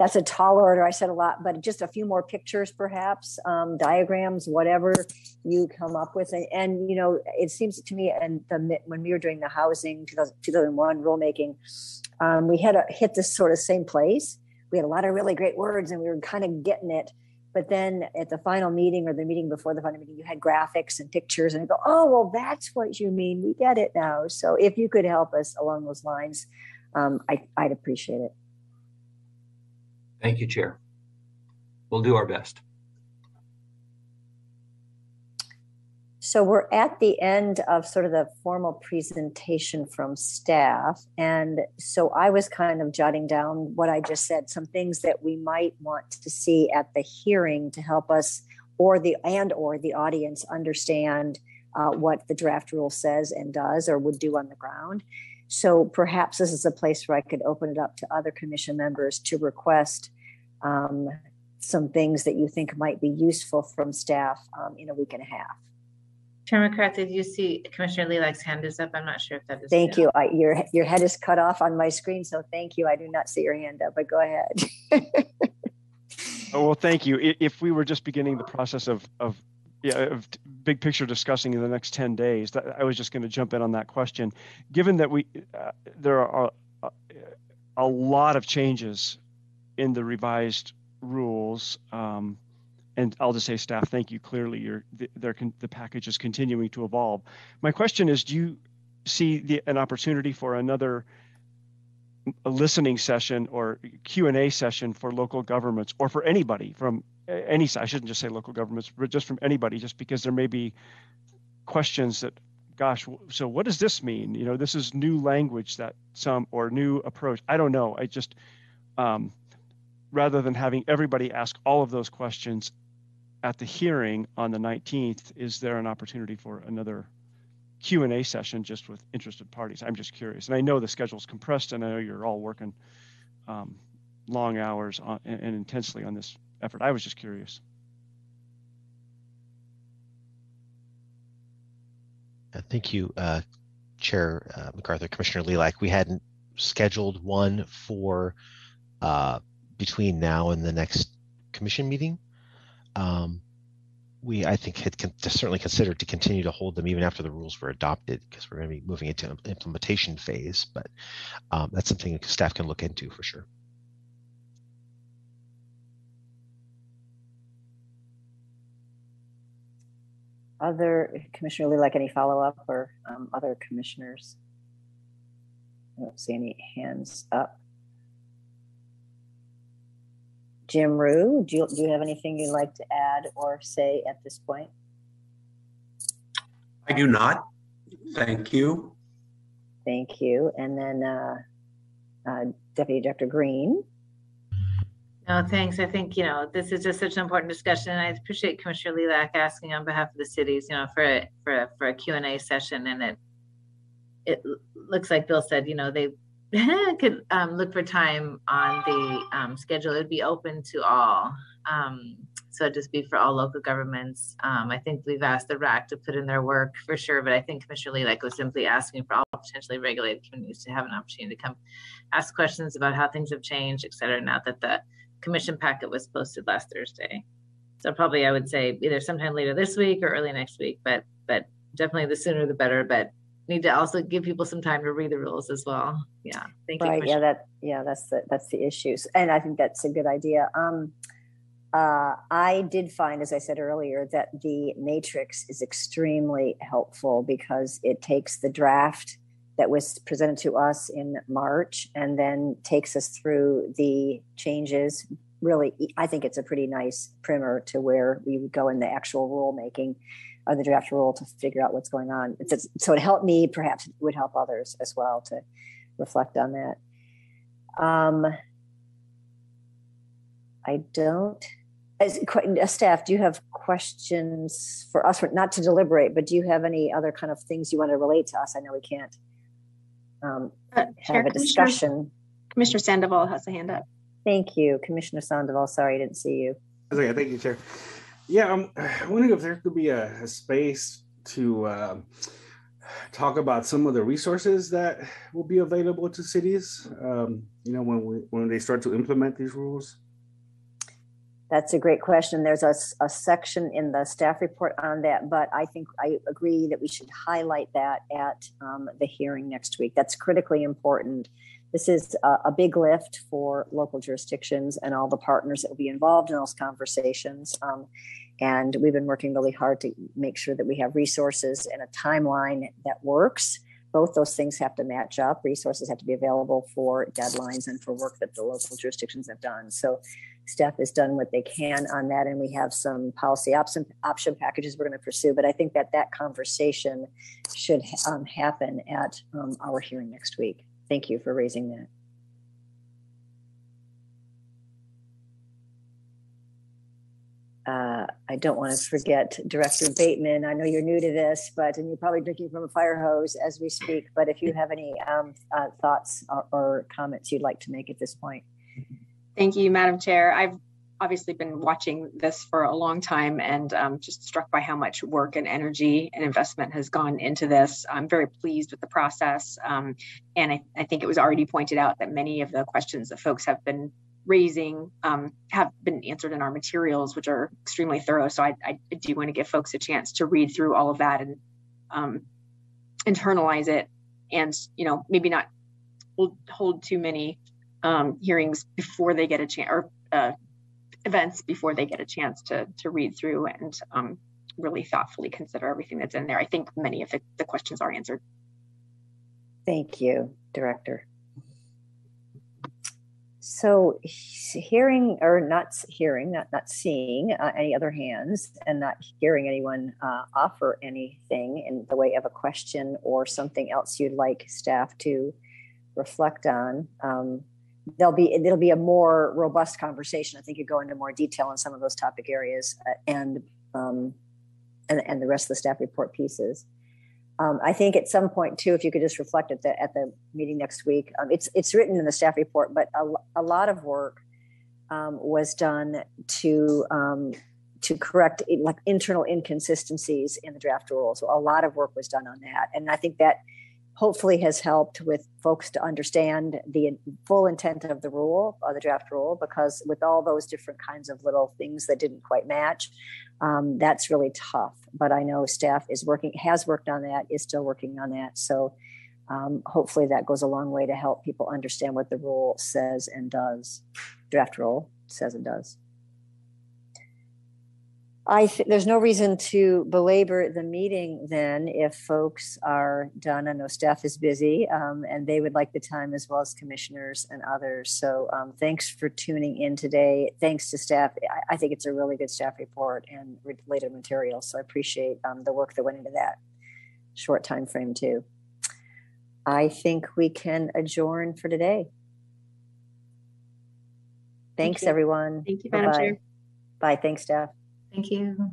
that's a tall order. I said a lot, but just a few more pictures, perhaps, um, diagrams, whatever you come up with. And, and, you know, it seems to me, and the when we were doing the housing 2001 rulemaking, um, we had to hit this sort of same place. We had a lot of really great words, and we were kind of getting it. But then at the final meeting or the meeting before the final meeting, you had graphics and pictures, and I go, "Oh, well, that's what you mean. We get it now." So if you could help us along those lines, um, I, I'd appreciate it. Thank you, Chair. We'll do our best. So we're at the end of sort of the formal presentation from staff. And so I was kind of jotting down what I just said, some things that we might want to see at the hearing to help us or the and or the audience understand uh, what the draft rule says and does or would do on the ground. So perhaps this is a place where I could open it up to other commission members to request um, some things that you think might be useful from staff um, in a week and a half. Chair McArthur, do you see Commissioner Lelack's hand is up? I'm not sure if that is. Thank you. I, your your head is cut off on my screen, so thank you. I do not see your hand up, but go ahead. oh, well, thank you. If we were just beginning the process of of yeah, big picture discussing in the next 10 days. That, I was just going to jump in on that question. Given that we uh, there are a, a, lot of changes in the revised rules, um, and I'll just say, staff, thank you. Clearly, you're the, the package is continuing to evolve. My question is, do you see the, an opportunity for another a listening session or Q&A session for local governments or for anybody from any I shouldn't just say local governments, but just from anybody, just because there may be questions that, gosh, so what does this mean? You know, this is new language that some or new approach. I don't know. I just, um, rather than having everybody ask all of those questions at the hearing on the 19th, is there an opportunity for another Q&A session just with interested parties? I'm just curious. And I know the schedule's compressed and I know you're all working um, long hours on, and, and intensely on this effort. I was just curious. Uh, thank you, uh, Chair uh, McArthur, Commissioner Lelack. We hadn't scheduled one for uh, between now and the next commission meeting. Um, we, I think, had con- certainly considered to continue to hold them even after the rules were adopted because we're going to be moving into an implementation phase. But um, that's something staff can look into for sure. Other Commissioner Lelack any follow up or um, other commissioners? I don't see any hands up. Jim Rue, do you, do you have anything you'd like to add or say at this point? I do not. Thank you. Thank you. And then uh, uh, Deputy Director Green. No, thanks. I think, you know, this is just such an important discussion. And I appreciate Commissioner Lelack asking on behalf of the cities, you know, for a, for a, for a Q&A session. And it, it looks like Bill said, you know, they could um, look for time on the um, schedule. It would be open to all. Um, so it'd just be for all local governments. Um, I think we've asked the RAC to put in their work for sure, but I think Commissioner Lelack was simply asking for all potentially regulated communities to have an opportunity to come ask questions about how things have changed, et cetera, now that the commission packet was posted last Thursday. So probably I would say either sometime later this week or early next week, but but definitely the sooner the better. But need to also give people some time to read the rules as well. Yeah, thank right, you. Right. Yeah, that yeah, that's the that's the issues, and I think that's a good idea. Um, uh, I did find, as I said earlier, that the matrix is extremely helpful because it takes the draft that was presented to us in March and then takes us through the changes. Really, I think it's a pretty nice primer to where we would go in the actual rulemaking or the draft rule to figure out what's going on. It's, so it helped me, perhaps it would help others as well to reflect on that. Um, I don't. As staff, do you have questions for us? Not to deliberate, but do you have any other kind of things you want to relate to us? I know we can't um, uh, have a discussion. Commissioner, Sandoval has a hand up. Thank you, Commissioner Sandoval. Sorry, I didn't see you. Okay, thank you, Chair. Yeah, I'm wondering if there could be a, a space to uh, talk about some of the resources that will be available to cities. Um, you know, when we when they start to implement these rules. That's a great question. There's a, a section in the staff report on that, but I think I agree that we should highlight that at um, the hearing next week. That's critically important. This is a, a, big lift for local jurisdictions and all the partners that will be involved in those conversations. Um, and we've been working really hard to make sure that we have resources and a timeline that works. Both those things have to match up. Resources have to be available for deadlines and for work that the local jurisdictions have done. So staff has done what they can on that, and we have some policy option option packages we're going to pursue. But I think that that conversation should um, happen at um, our hearing next week. Thank you for raising that. Uh, I don't want to forget Director Bateman. I know you're new to this, but and you're probably drinking from a fire hose as we speak. But if you have any um, uh, thoughts or, or comments you'd like to make at this point. Thank you, Madam Chair. I've obviously been watching this for a long time and um, just struck by how much work and energy and investment has gone into this. I'm very pleased with the process. Um, and I, I, think it was already pointed out that many of the questions that folks have been raising um, have been answered in our materials, which are extremely thorough. So I, I, do want to give folks a chance to read through all of that and um, internalize it and, you know, maybe not hold, hold too many um, hearings before they get a chance or uh, events before they get a chance to to read through and um, really thoughtfully consider everything that's in there. I think many of the, the questions are answered. Thank you, Director. So, hearing or not hearing, not not seeing uh, any other hands, and not hearing anyone uh, offer anything in the way of a question or something else you'd like staff to reflect on. Um, there'll be it'll be a more robust conversation. I think you go into more detail on some of those topic areas uh, and um, and and the rest of the staff report pieces. Um, I think at some point too, if you could just reflect at the at the meeting next week, um, it's it's written in the staff report, but a, a lot of work um, was done to um, to correct like internal inconsistencies in the draft rules. So a lot of work was done on that, and I think that hopefully has helped with folks to understand the full intent of the rule, the draft rule, because with all those different kinds of little things that didn't quite match, um, that's really tough. But I know staff is working, has worked on that, is still working on that. So um, hopefully that goes a long way to help people understand what the rule says and does. Draft rule says and does. I th- there's no reason to belabor the meeting then if folks are done. I know staff is busy um, and they would like the time as well as commissioners and others. So um, thanks for tuning in today. Thanks to staff. I, I, think it's a really good staff report and related material. So I appreciate um, the work that went into that short time frame too. I think we can adjourn for today. Thanks, Thank everyone. Thank you, Madam Bye-bye. Chair. Bye. Thanks, staff. Thank you.